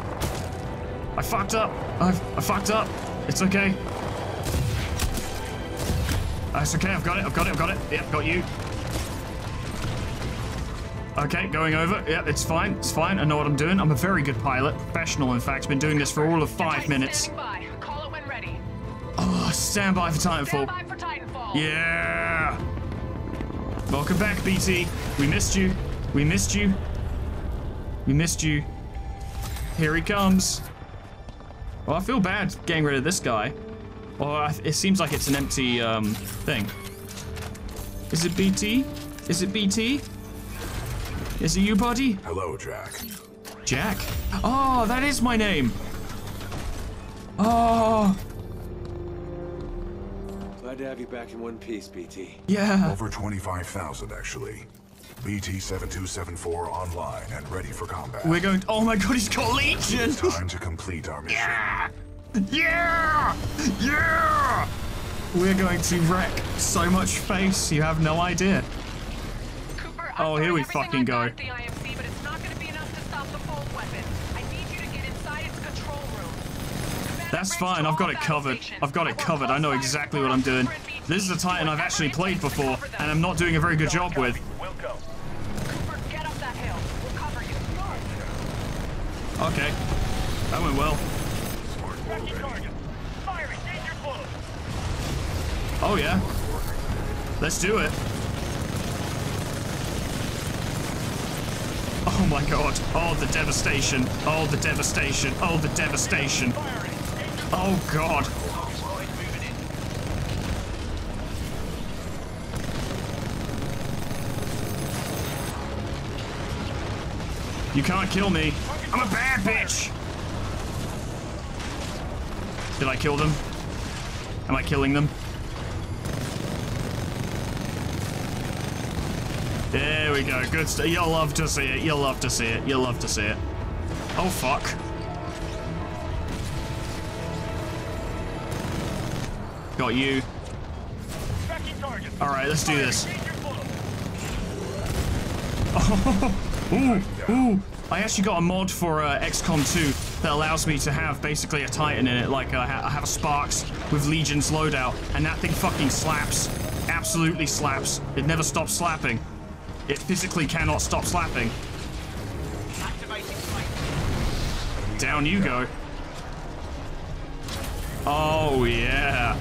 I fucked up. I've, I fucked up. It's okay. Uh, That's okay. I've got it. I've got it. I've got it. Yep, got you. Okay, going over. Yep, it's fine. It's fine. I know what I'm doing. I'm a very good pilot. Professional, in fact. Been doing this for all of five minutes. Standing by. Call it when ready. Oh, stand by for Stand Titanfall. by for Titanfall. Yeah! Welcome back, BT. We missed you. We missed you. We missed you. Here he comes. Well, I feel bad getting rid of this guy. Or it seems like it's an empty um, thing. Is it BT? Is it BT? Is it you, buddy? Hello, Jack. Jack. Oh, that is my name. Oh, Glad to have you back in one piece, BT. yeah. Over 25,000, actually. BT-7274 online and ready for combat. We're going. Oh my god, he's got Legion. Time to complete our mission. Yeah! Yeah! Yeah! We're going to wreck so much face, you have no idea. Cooper, Oh, here we fucking go. got at the IMC, but it's not going to be enough to stop the fold weapon. I need you to get inside its control room. Commander That's fine. I've got it covered. I've got it covered. I know exactly what I'm doing. This is a Titan I've actually played before, and I'm not doing a very good job with. We'll go. Cooper, get up that hill. We'll cover you. Okay. That went well. Oh, yeah. Let's do it. Oh my god. Oh, the devastation. Oh, the devastation. Oh, the devastation. Oh, god. You can't kill me. I'm a bad bitch. Did I kill them? Am I killing them? There we go. Good stuff. You'll love to see it. You'll love to see it. You'll love to see it. Oh, fuck. Got you. Alright, let's do this. Close. ooh, ooh. I actually got a mod for uh, XCOM 2 that allows me to have basically a Titan in it. Like, uh, I have a Sparks with Legion's loadout, and that thing fucking slaps. Absolutely slaps. It never stops slapping. It physically cannot stop slapping. Down you go. Oh, yeah.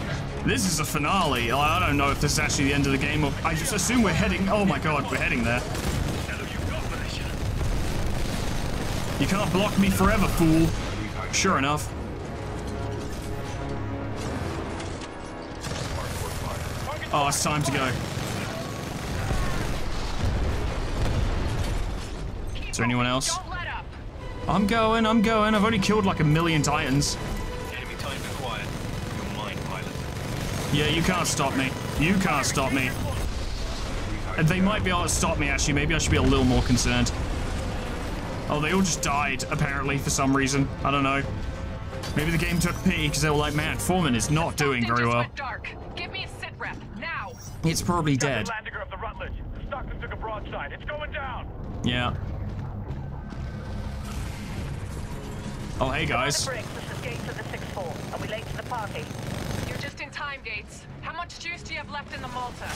This is a finale. I don't know if this is actually the end of the game. Or I just assume we're heading... Oh my god, we're heading there. You can't block me forever, fool. Sure enough. Oh, it's time to go. There anyone else? Don't let up. I'm going, I'm going. I've only killed like a million titans. Enemy times acquired. You're mine, pilot. Yeah, you can't stop me. You can't stop me. And they might be able to stop me, actually. Maybe I should be a little more concerned. Oh, they all just died, apparently, for some reason. I don't know. Maybe the game took pity because they were like, man, Foreman is not doing very just well. It's probably dead. me Oh, hey, guys. Briggs, this is Gates of the 6-4. Are we late to the party? You're just in time, Gates. How much juice do you have left in the Malta?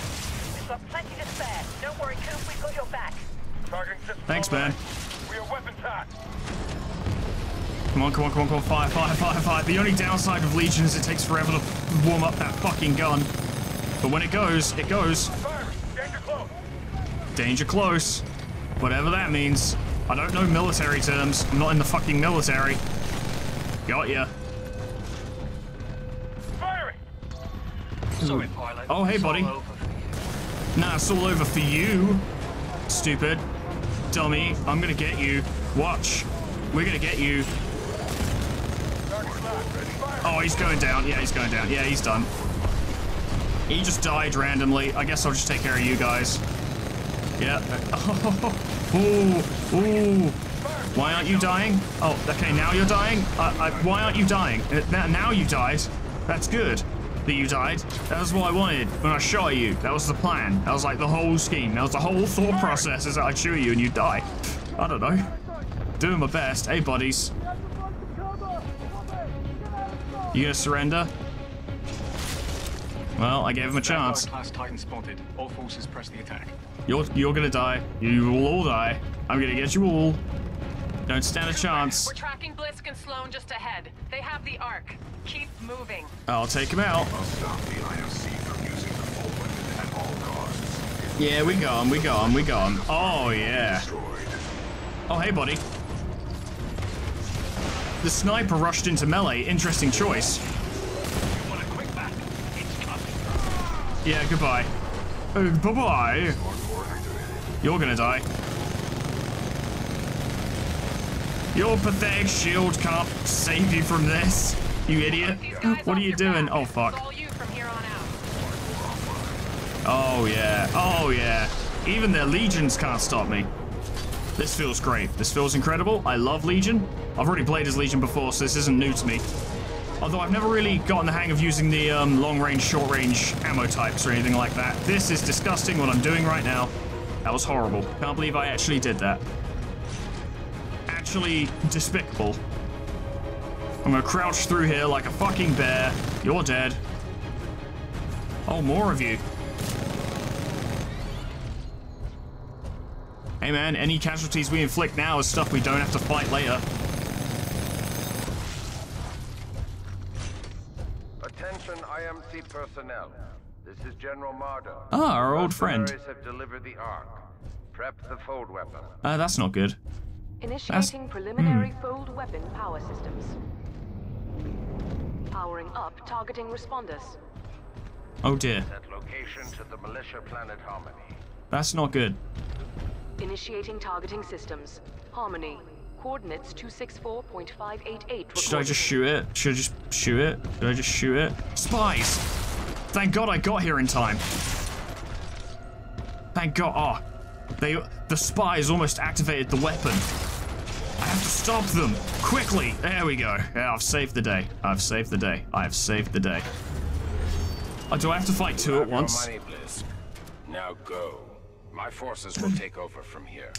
We've got plenty to spare. Don't worry, Coop, we've got your back. Thanks, man. We are weapons hot. Come on, come on, come on, come on. Fire, fire, fire, fire. The only downside of Legion is it takes forever to warm up that fucking gun. But when it goes, it goes. Danger close. Danger close. Whatever that means. I don't know military terms. I'm not in the fucking military. Got ya. Firing. Sorry, pilot. Oh, hey, It's buddy. over. Nah, it's all over for you. Stupid. Dummy. I'm gonna get you. Watch. We're gonna get you. Oh, he's going down. Yeah, he's going down. Yeah, he's done. He just died randomly. I guess I'll just take care of you guys. Yeah. ooh, ooh. Why aren't you dying? Oh, okay, now you're dying? Uh, I, why aren't you dying? Uh, Now, you died. That's good that you died. That was what I wanted when I shot you. That was the plan. That was like the whole scheme. That was the whole thought process is that I'd shoot you and you'd die. I don't know. Doing my best. Hey, buddies. You gonna surrender? Well, I gave him a chance. Class Titan spotted. All forces press the attack. You're you're gonna die. You will all die. I'm gonna get you all. Don't stand a chance. We're tracking Blisk and Slone just ahead. They have the Ark. Keep moving. I'll take him out. Must stop the IMC from using the fold weapon at all costs. Yeah, we got him. We got him. We got him. Oh yeah. Oh hey, buddy. The sniper rushed into melee. Interesting choice. You want a quick back? It's coming. Yeah, goodbye. Uh, bye bye. You're gonna die. Your pathetic shield can't save you from this, you idiot. What are you doing? Oh fuck. all you from here on out. Oh yeah. Oh yeah. Even their legions can't stop me. This feels great. This feels incredible. I love Legion. I've already played as Legion before, so this isn't new to me. Although I've never really gotten the hang of using the um, long-range, short-range ammo types or anything like that. This is disgusting what I'm doing right now. That was horrible. Can't believe I actually did that. Actually despicable. I'm gonna crouch through here like a fucking bear. You're dead. Oh, more of you. Hey man, any casualties we inflict now is stuff we don't have to fight later. Attention IMC personnel. This is General Marder. Ah, our old friend. Mercenaries have delivered the Ark. Prep the fold weapon. Uh, that's not good. Initiating preliminary fold weapon power systems. Powering up targeting responders. Oh dear. Set location to the militia planet Harmony. That's not good. Initiating targeting systems. Harmony. Coordinates 264.588. Should I just shoot it? Should I just shoot it? Should I just shoot it? Spies! Thank God I got here in time. Thank God. Oh, they, the spies almost activated the weapon. I have to stop them quickly. There we go. Yeah, I've saved the day. I've saved the day. I've saved the day. Oh, do I have to fight two at Have your once? money, Blisk. Now go. My forces will take over from here.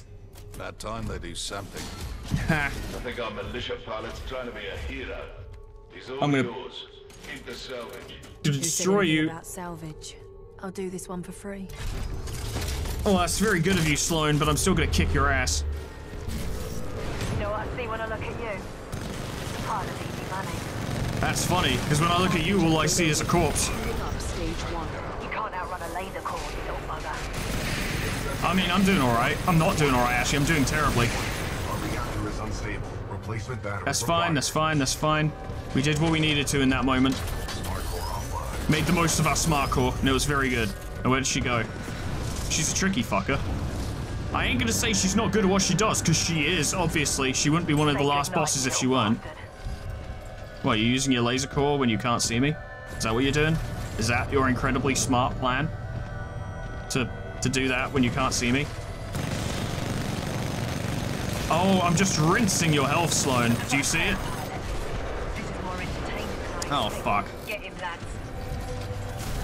About time they do something. Ha. I think our militia pilot's trying to be a hero. He's all I'm gonna- yours. Keep the salvage. To destroy you. About salvage. I'll do this one for free. Oh, that's very good of you, Slone, but I'm still gonna kick your ass. You know what I see when I look at you? Part of easy money. That's funny, because when I look at you, all I see is a corpse. Stage one. You can't outrun a laser core, little bugger. I mean, I'm doing alright. I'm not doing alright, actually. I'm doing terribly. Our reactor is unstable. Replacement battery. That's fine, that's fine, that's fine. We did what we needed to in that moment. Made the most of our smart core, and it was very good. And where did she go? She's a tricky fucker. I ain't gonna say she's not good at what she does, because she is, obviously. She wouldn't be one of the last bosses if she weren't. What, you're using your laser core when you can't see me? Is that what you're doing? Is that your incredibly smart plan? To to do that when you can't see me? Oh, I'm just rinsing your health, Slone. Do you see it? Oh, fuck. Get him, lads.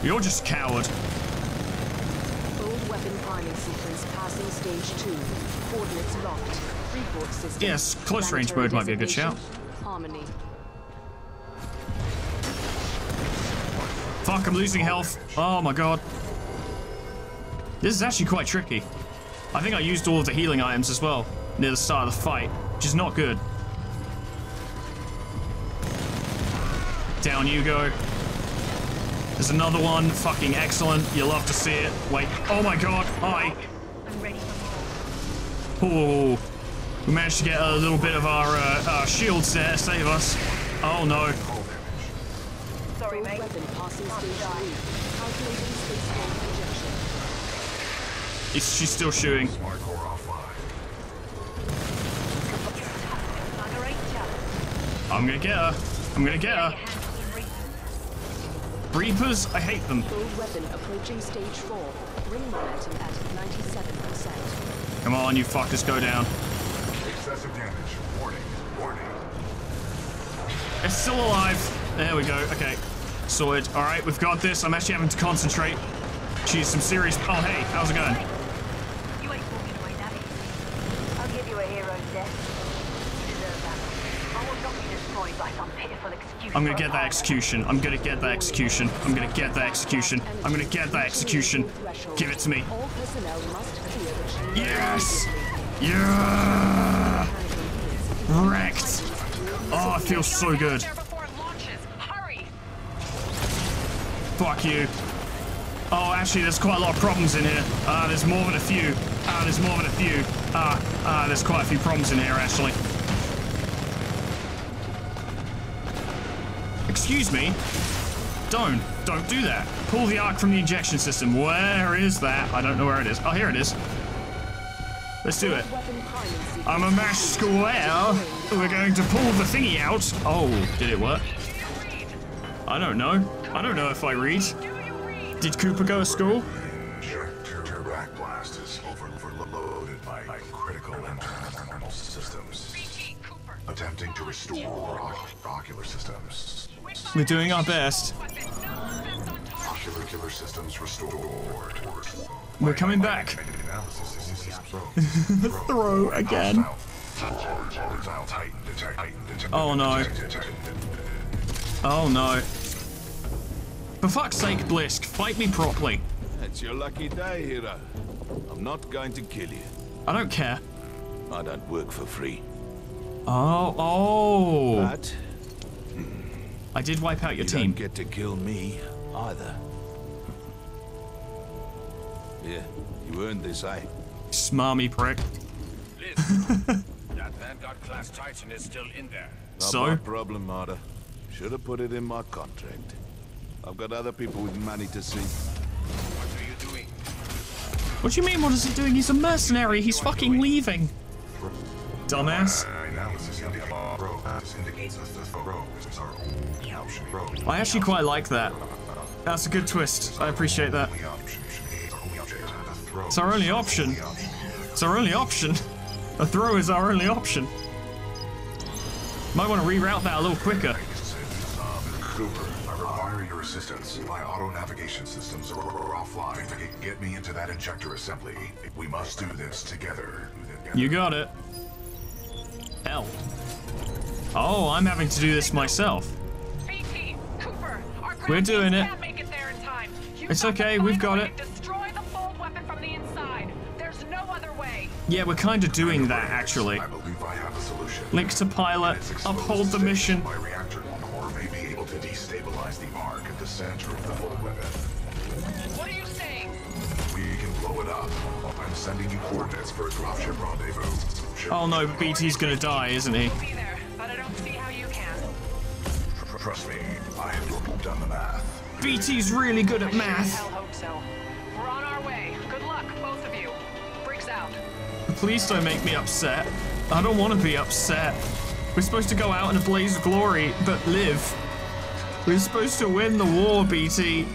You're just a coward. Fold weapon priming sequence passing stage two. Coordinates locked. Report system. Yes, close range mode might be a good shout. Harmony. Fuck, I'm losing health. Oh my god. This is actually quite tricky. I think I used all of the healing items as well near the start of the fight, which is not good. Down you go. There's another one. Fucking excellent. You love to see it. Wait. Oh my god. Hi. I'm ready for more. Oh. We managed to get a little bit of our, uh, our shields there. Save us. Oh no. Sorry, mate. Weapon passing stage three. Calculating space force ejection. It's, she's still shooting. Smart core offline. Bugger ain't ya. I'm gonna get her. I'm gonna get her. Hands on the reaper. Reapers, I hate them. Weapon approaching stage four. Ring momentum at 97%. Come on, you fuckers, go down. Excessive damage. Warning. Warning. It's still alive. There we go. Okay. Sorted. All right, we've got this. I'm actually having to concentrate. She's some serious. Oh, hey, how's it going? You ain't walking away, Daddy. I'll give you a hero's death. You deserve that. I will not be destroyed by some pitiful excuse. I'm gonna get that execution. I'm gonna get that execution. I'm gonna get that execution. I'm gonna get that execution. Give it to me. All personnel must clear the chamber Yes! Yeah! Wrecked. Oh, it feels so good. There before it launches. Hurry! Fuck you. Oh, actually, there's quite a lot of problems in here. Ah, there's more than a few. Ah, there's more than a few. Ah, ah, there's quite a few problems in here, actually. Excuse me? Don't. Don't do that. Pull the Ark from the injection system. Where is that? I don't know where it is. Oh, here it is. Let's do it. I'm a mash square. We're going to pull the thingy out. Oh, did it work? I don't know. I don't know if I read. Did Cooper go to school? Attempting to restore oc- ocular systems. We're doing our best. Ocular killer systems restored. We're coming back. Throw. Throw again. Hostile. Volatile Titan detect. Titan detect. Oh no. Oh no. For fuck's sake, Blisk, fight me properly. It's your lucky day, hero. I'm not going to kill you. I don't care. I don't work for free. Oh, oh. But I did wipe out your you team. don't get to kill me either. Yeah, you earned this, eh? Smarmy prick. That Vanguard class Titan is still in there. Not So? my problem, Marder. Should have put it in my contract. I've got other people with money to see. What are you doing? What do you mean, what is he doing? He's a mercenary. He's fucking leaving. Dumbass. Analysis indicates rogue. Us the rogue is our only option. Rogue. I actually quite like that. That's a good twist. I appreciate that. It's our only object. The throw. It's our only option. It's our only option. A throw is our only option. Might want to reroute that a little quicker. Cooper, I require your assistance. My auto navigation systems are, offline. Get me into that injector assembly. We must do this together. You got it. Hell. Oh, I'm having to do this myself. BT, Cooper, our We're doing it. can't it there in time. You've It's got to okay, we've got it. to Destroy the fold weapon from the inside. There's no. Yeah, we're kind of doing that, actually. I believe I have a solution. Link to pilot, uphold the mission. My reactor core may be able to destabilize the Ark at the center of the fold weapon. What are you saying? We can blow it up. I'm sending you coordinates for a dropship rendezvous. Ship- Oh no, BT's gonna die, isn't he? There, but I don't see how you can. Tr- Trust me, I have done the math. BT's really good at Hell math. hope so. We're on our way. Good luck, both of you. Briggs out. Please don't make me upset. I don't want to be upset. We're supposed to go out in a blaze of glory, but live. We're supposed to win the war, BT.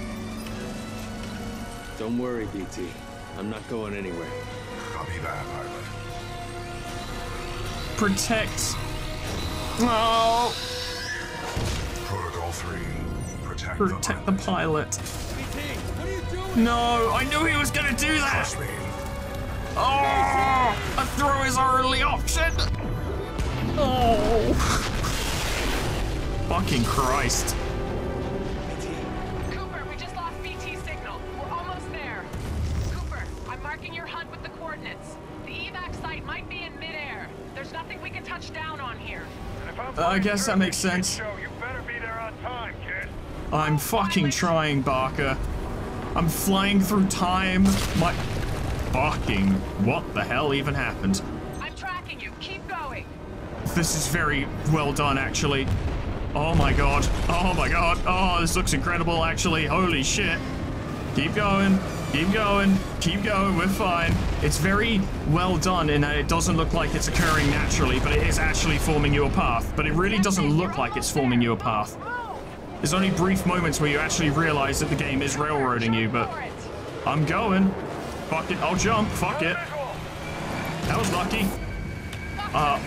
Don't worry, BT. I'm not going anywhere. Copy that, pilot. Protect. Oh, Protocol 3. Protect, protect the pilot. BT, what are you doing? No, I knew he was gonna do that. Trust me. Oh, a throw is our only option. Oh. Fucking Christ. Cooper, we just lost BT signal. We're almost there. Cooper, I'm marking your hunt with the coordinates. The evac site might be in midair. There's nothing we can touch down on here. Uh, I guess that makes sense. Show, you better be there on time, kid. I'm fucking trying, Barker. I'm flying through time. My fucking what the hell even happened? I'm tracking you. Keep going. This is very well done, actually. Oh my god. Oh my god. Oh, this looks incredible, actually. Holy shit. Keep going. Keep going. Keep going. We're fine. It's very well done in that it doesn't look like it's occurring naturally, but it is actually forming you a path. But it really doesn't look like it's forming you a path. There's only brief moments where you actually realize that the game is railroading you, but I'm going. Fuck it. I'll jump. Fuck it. That was lucky. Uh,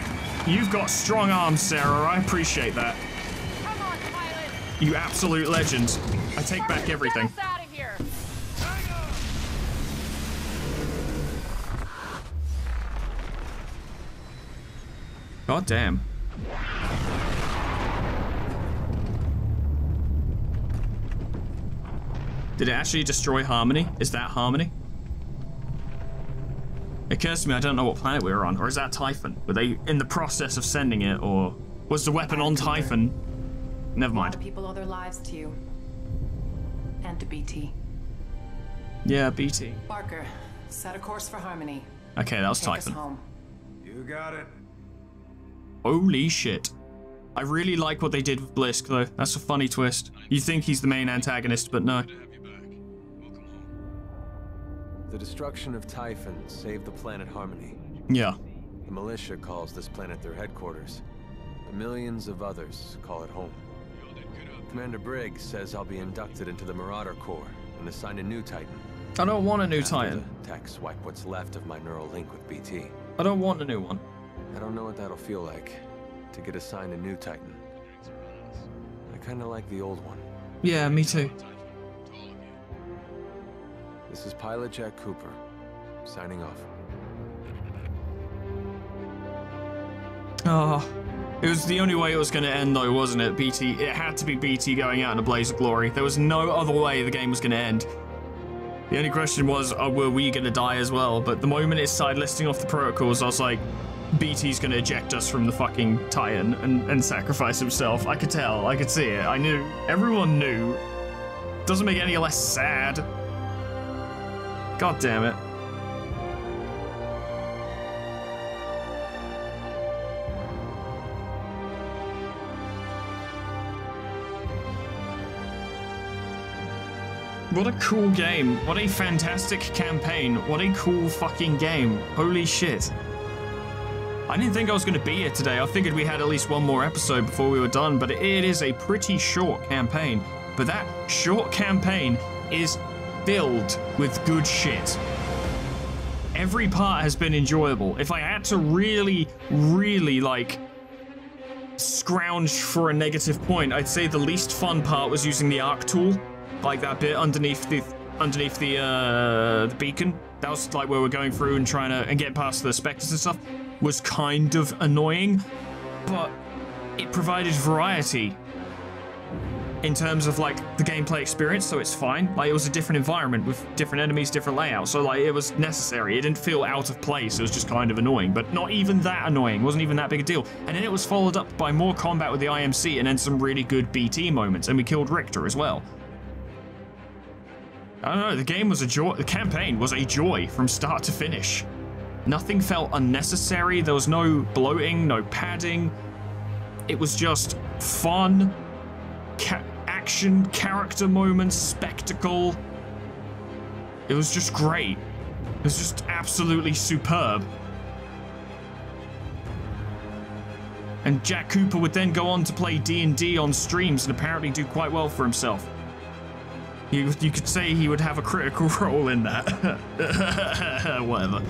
you've got strong arms, Sarah. I appreciate that. You absolute legend. I take back everything. God damn. Did it actually destroy Harmony? Is that Harmony? It occurs to me I don't know what planet we were on, or is that Typhon? Were they in the process of sending it, or was the weapon on Typhon? Never mind. people owe their lives to you. And to BT. Yeah, BT. Barker, set a course for Harmony. Okay, that was Take us Typhon. home. You got it. Holy shit. I really like what they did with Blisk, though. That's a funny twist. You think he's the main antagonist, but no. The destruction of Typhon saved the planet Harmony. Yeah. The militia calls this planet their headquarters. Millions of others call it home. Commander Briggs says I'll be inducted into the Marauder Corps and assigned a new Titan. I don't want a new After Titan. The techs wipe what's left of my neural link with BT. I don't want a new one. I don't know what that'll feel like to get assigned a new Titan. I kind of like the old one. Yeah, me too. This is Pilot Jack Cooper, signing off. Oh, it was the only way it was going to end, though, wasn't it? BT. It had to be BT going out in a blaze of glory. There was no other way the game was going to end. The only question was, oh, were we going to die as well? But the moment it started listing off the protocols, I was like, BT's going to eject us from the fucking Titan and, and sacrifice himself. I could tell. I could see it. I knew. Everyone knew. Doesn't make it any less sad. God damn it. What a cool game. What a fantastic campaign. What a cool fucking game. Holy shit. I didn't think I was going to be here today. I figured we had at least one more episode before we were done, but it is a pretty short campaign. But that short campaign is filled with good shit. Every part has been enjoyable. If I had to really, really like scrounge for a negative point, I'd say the least fun part was using the arc tool, like that bit underneath the underneath the uh, the beacon. That was like where we're going through and trying to and get past the specters and stuff. Was kind of annoying, but it provided variety in terms of like the gameplay experience, so it's fine. Like it was a different environment with different enemies, different layouts, so like it was necessary. It didn't feel out of place. It was just kind of annoying, but not even that annoying. It wasn't even that big a deal. And then it was followed up by more combat with the IMC and then some really good BT moments, and we killed Richter as well. I don't know. The game was a joy. The campaign was a joy from start to finish. Nothing felt unnecessary. There was no bloating, no padding. It was just fun, action, character moments, spectacle. It was just great. It was just absolutely superb. And Jack Cooper would then go on to play D&D on streams and apparently do quite well for himself. You, you could say he would have a critical role in that. Whatever.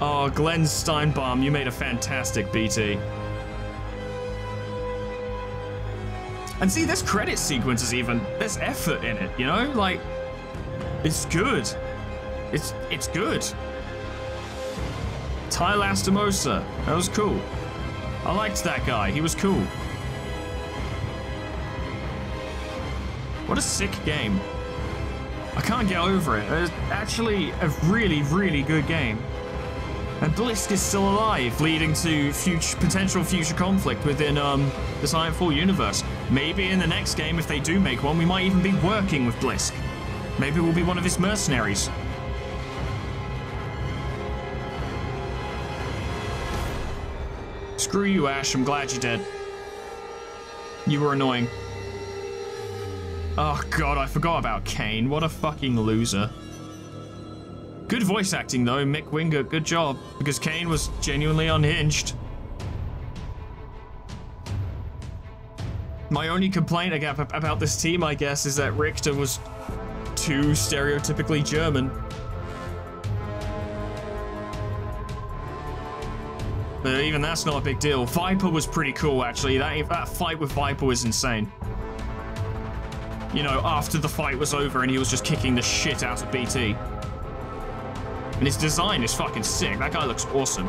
Oh, Glenn Steinbaum, you made a fantastic BT. And see, this credit sequences even. There's effort in it, you know? Like, it's good. It's it's good. Ty Lastimosa, that was cool. I liked that guy, he was cool. What a sick game. I can't get over it. It's actually a really, really good game. And Blisk is still alive, leading to future, potential future conflict within um, the Titanfall universe. Maybe in the next game, if they do make one, we might even be working with Blisk. Maybe we'll be one of his mercenaries. Screw you, Ash. I'm glad you're dead. You were annoying. Oh god, I forgot about Kane. What a fucking loser. Good voice acting though, Mick Wingert, good job. Because Kane was genuinely unhinged. My only complaint about this team, I guess, is that Richter was too stereotypically German. But even that's not a big deal. Viper was pretty cool, actually. That, that fight with Viper was insane. You know, after the fight was over and he was just kicking the shit out of BT. And his design is fucking sick. That guy looks awesome.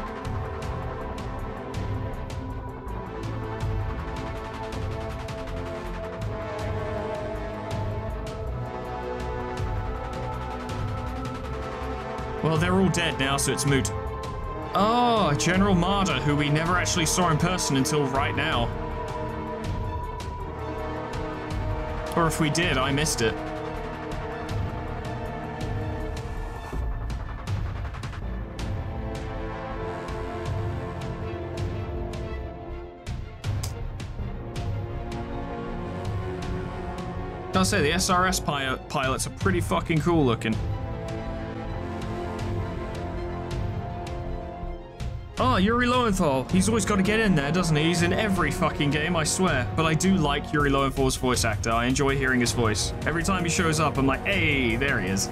Well, they're all dead now, so it's moot. Oh, General Marder, who we never actually saw in person until right now. Or if we did, I missed it. I'll say the SRS pilot pilots are pretty fucking cool looking. Oh, Yuri Lowenthal. He's always got to get in there, doesn't he? He's in every fucking game, I swear. But I do like Yuri Lowenthal's voice actor. I enjoy hearing his voice. Every time he shows up, I'm like, hey, there he is.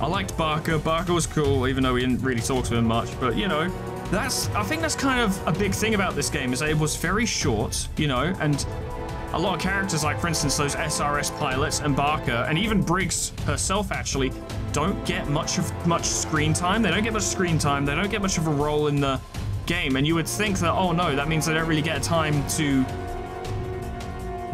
I liked Barker. Barker was cool, even though we didn't really talk to him much. But, you know, that's I think that's kind of a big thing about this game is that it was very short, you know, and a lot of characters, like for instance those SRS pilots and Barker, and even Briggs herself actually, don't get much of much screen time. They don't get much screen time. They don't get much of a role in the game. And you would think that, oh no, that means they don't really get a time to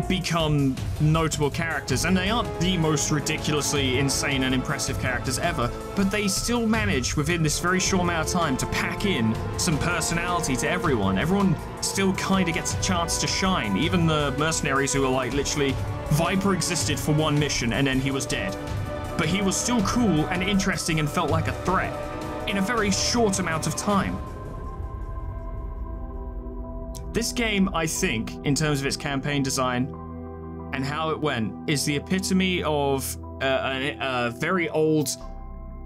become notable characters, and they aren't the most ridiculously insane and impressive characters ever, but they still manage within this very short amount of time to pack in some personality to everyone. Everyone still kind of gets a chance to shine, even the mercenaries who are like literally Viper existed for one mission and then he was dead. But he was still cool and interesting and felt like a threat in a very short amount of time. This game, I think, in terms of its campaign design and how it went, is the epitome of uh, a, a, very old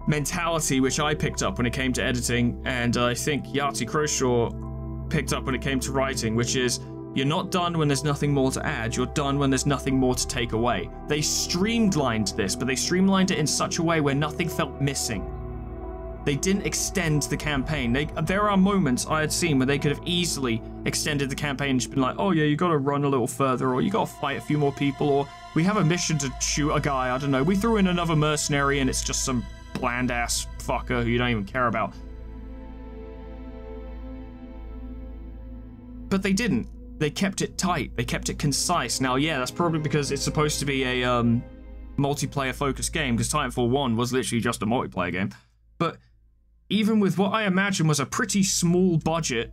mentality which I picked up when it came to editing, and I think Yahtzee Croshaw picked up when it came to writing, which is you're not done when there's nothing more to add, you're done when there's nothing more to take away. They streamlined this, but they streamlined it in such a way where nothing felt missing. They didn't extend the campaign. They, there are moments I had seen where they could have easily extended the campaign and just been like, oh yeah, you gotta run a little further, or you gotta fight a few more people, or we have a mission to shoot a guy, I don't know. We threw in another mercenary and it's just some bland ass fucker who you don't even care about. But they didn't. They kept it tight. They kept it concise. Now, yeah, that's probably because it's supposed to be a um, multiplayer focused game, because Titanfall 1 was literally just a multiplayer game. But even with what I imagine was a pretty small budget,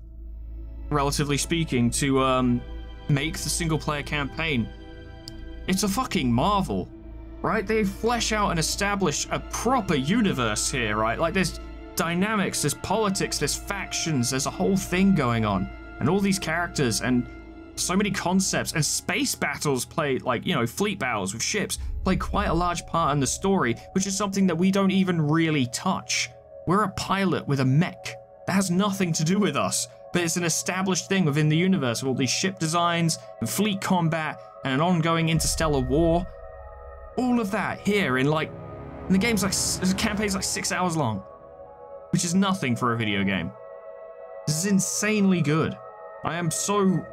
relatively speaking, to um, make the single player campaign, it's a fucking marvel, right? They flesh out and establish a proper universe here, right? Like there's dynamics, there's politics, there's factions, there's a whole thing going on, and all these characters and so many concepts and space battles play like you know fleet battles with ships play quite a large part in the story which is something that we don't even really touch we're a pilot with a mech. That has nothing to do with us, but it's an established thing within the universe with all these ship designs and fleet combat and an ongoing interstellar war. All of that here in like, and the game's like, the campaign's like six hours long, which is nothing for a video game. This is insanely good. I am so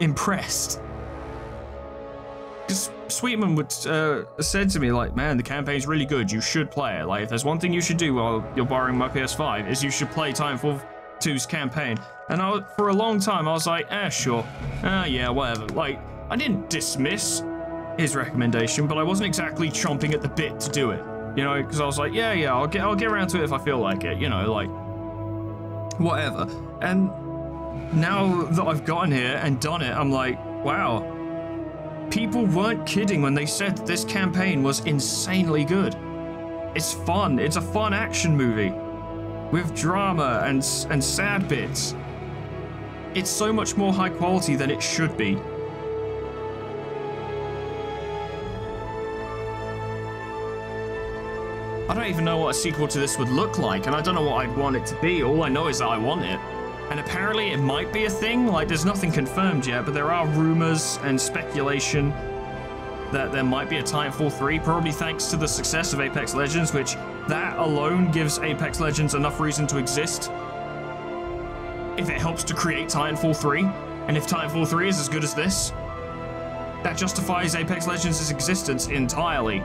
impressed. Just Sweetman would uh, said to me like, man, the campaign's really good. You should play it. Like, if there's one thing you should do while you're borrowing my PS5 is you should play Titanfall 2's campaign. And I, for a long time, I was like, eh, sure. Ah, yeah, whatever. Like, I didn't dismiss his recommendation, but I wasn't exactly chomping at the bit to do it. You know, because I was like, yeah, yeah, I'll get, I'll get around to it if I feel like it. You know, like, whatever. And now that I've gotten here and done it, I'm like, wow, People weren't kidding when they said this campaign was insanely good. It's fun. It's a fun action movie with drama and and sad bits. It's so much more high quality than it should be. I don't even know what a sequel to this would look like, and I don't know what I'd want it to be. All I know is that I want it. And apparently it might be a thing, like there's nothing confirmed yet, but there are rumors and speculation that there might be a Titanfall 3, probably thanks to the success of Apex Legends, which that alone gives Apex Legends enough reason to exist. If it helps to create Titanfall 3, and if Titanfall 3 is as good as this, that justifies Apex Legends' existence entirely.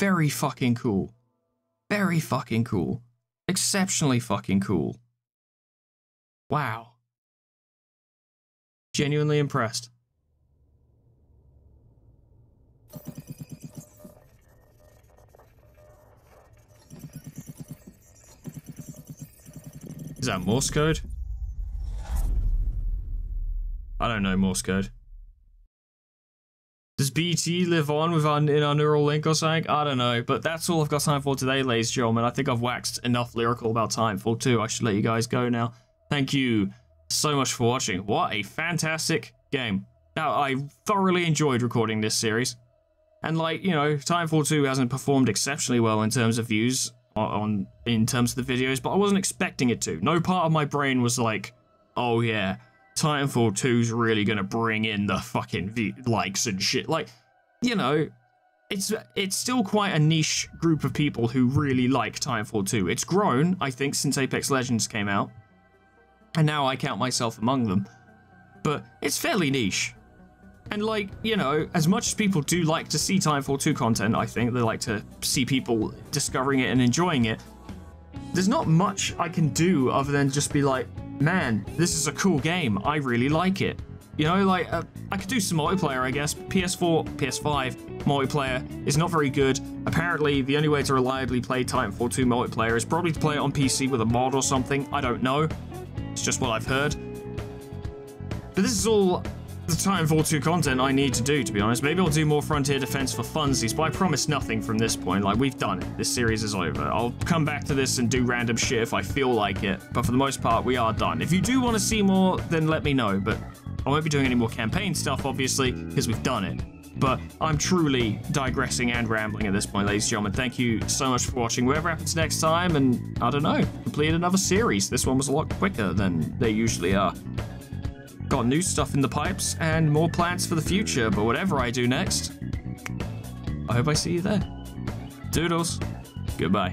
Very fucking cool. Very fucking cool. Exceptionally fucking cool. Wow. Genuinely impressed. Is that Morse code? I don't know Morse code. Does BT live on with our, in our neural link or something? I don't know, but that's all I've got time for today, ladies and gentlemen. I think I've waxed enough lyrical about Titanfall 2. I should let you guys go now. Thank you so much for watching. What a fantastic game. Now, I thoroughly enjoyed recording this series. And like, you know, Titanfall 2 hasn't performed exceptionally well in terms of views on in terms of the videos, but I wasn't expecting it to. No part of my brain was like, oh yeah, Titanfall 2's really gonna bring in the fucking likes and shit. Like, you know, it's it's still quite a niche group of people who really like Titanfall 2. It's grown, I think, since Apex Legends came out, and now I count myself among them. But it's fairly niche. And like, you know, as much as people do like to see Titanfall 2 content, I think they like to see people discovering it and enjoying it. There's not much I can do other than just be like, man, this is a cool game. I really like it. You know, like, uh, I could do some multiplayer, I guess. PS4, PS5 multiplayer is not very good. Apparently, the only way to reliably play Titanfall 2 multiplayer is probably to play it on PC with a mod or something. I don't know. It's just what I've heard. But this is all the Titanfall 2 content I need to do, to be honest. Maybe I'll do more Frontier Defense for funsies, but I promise nothing from this point. Like, we've done it. This series is over. I'll come back to this and do random shit if I feel like it, but for the most part, we are done. If you do want to see more, then let me know, but I won't be doing any more campaign stuff, obviously, because we've done it. But I'm truly digressing and rambling at this point, ladies and gentlemen. Thank you so much for watching. Whatever happens next time, and I don't know, complete another series. This one was a lot quicker than they usually are. Got new stuff in the pipes and more plans for the future, but whatever I do next, I hope I see you there. Doodles. Goodbye.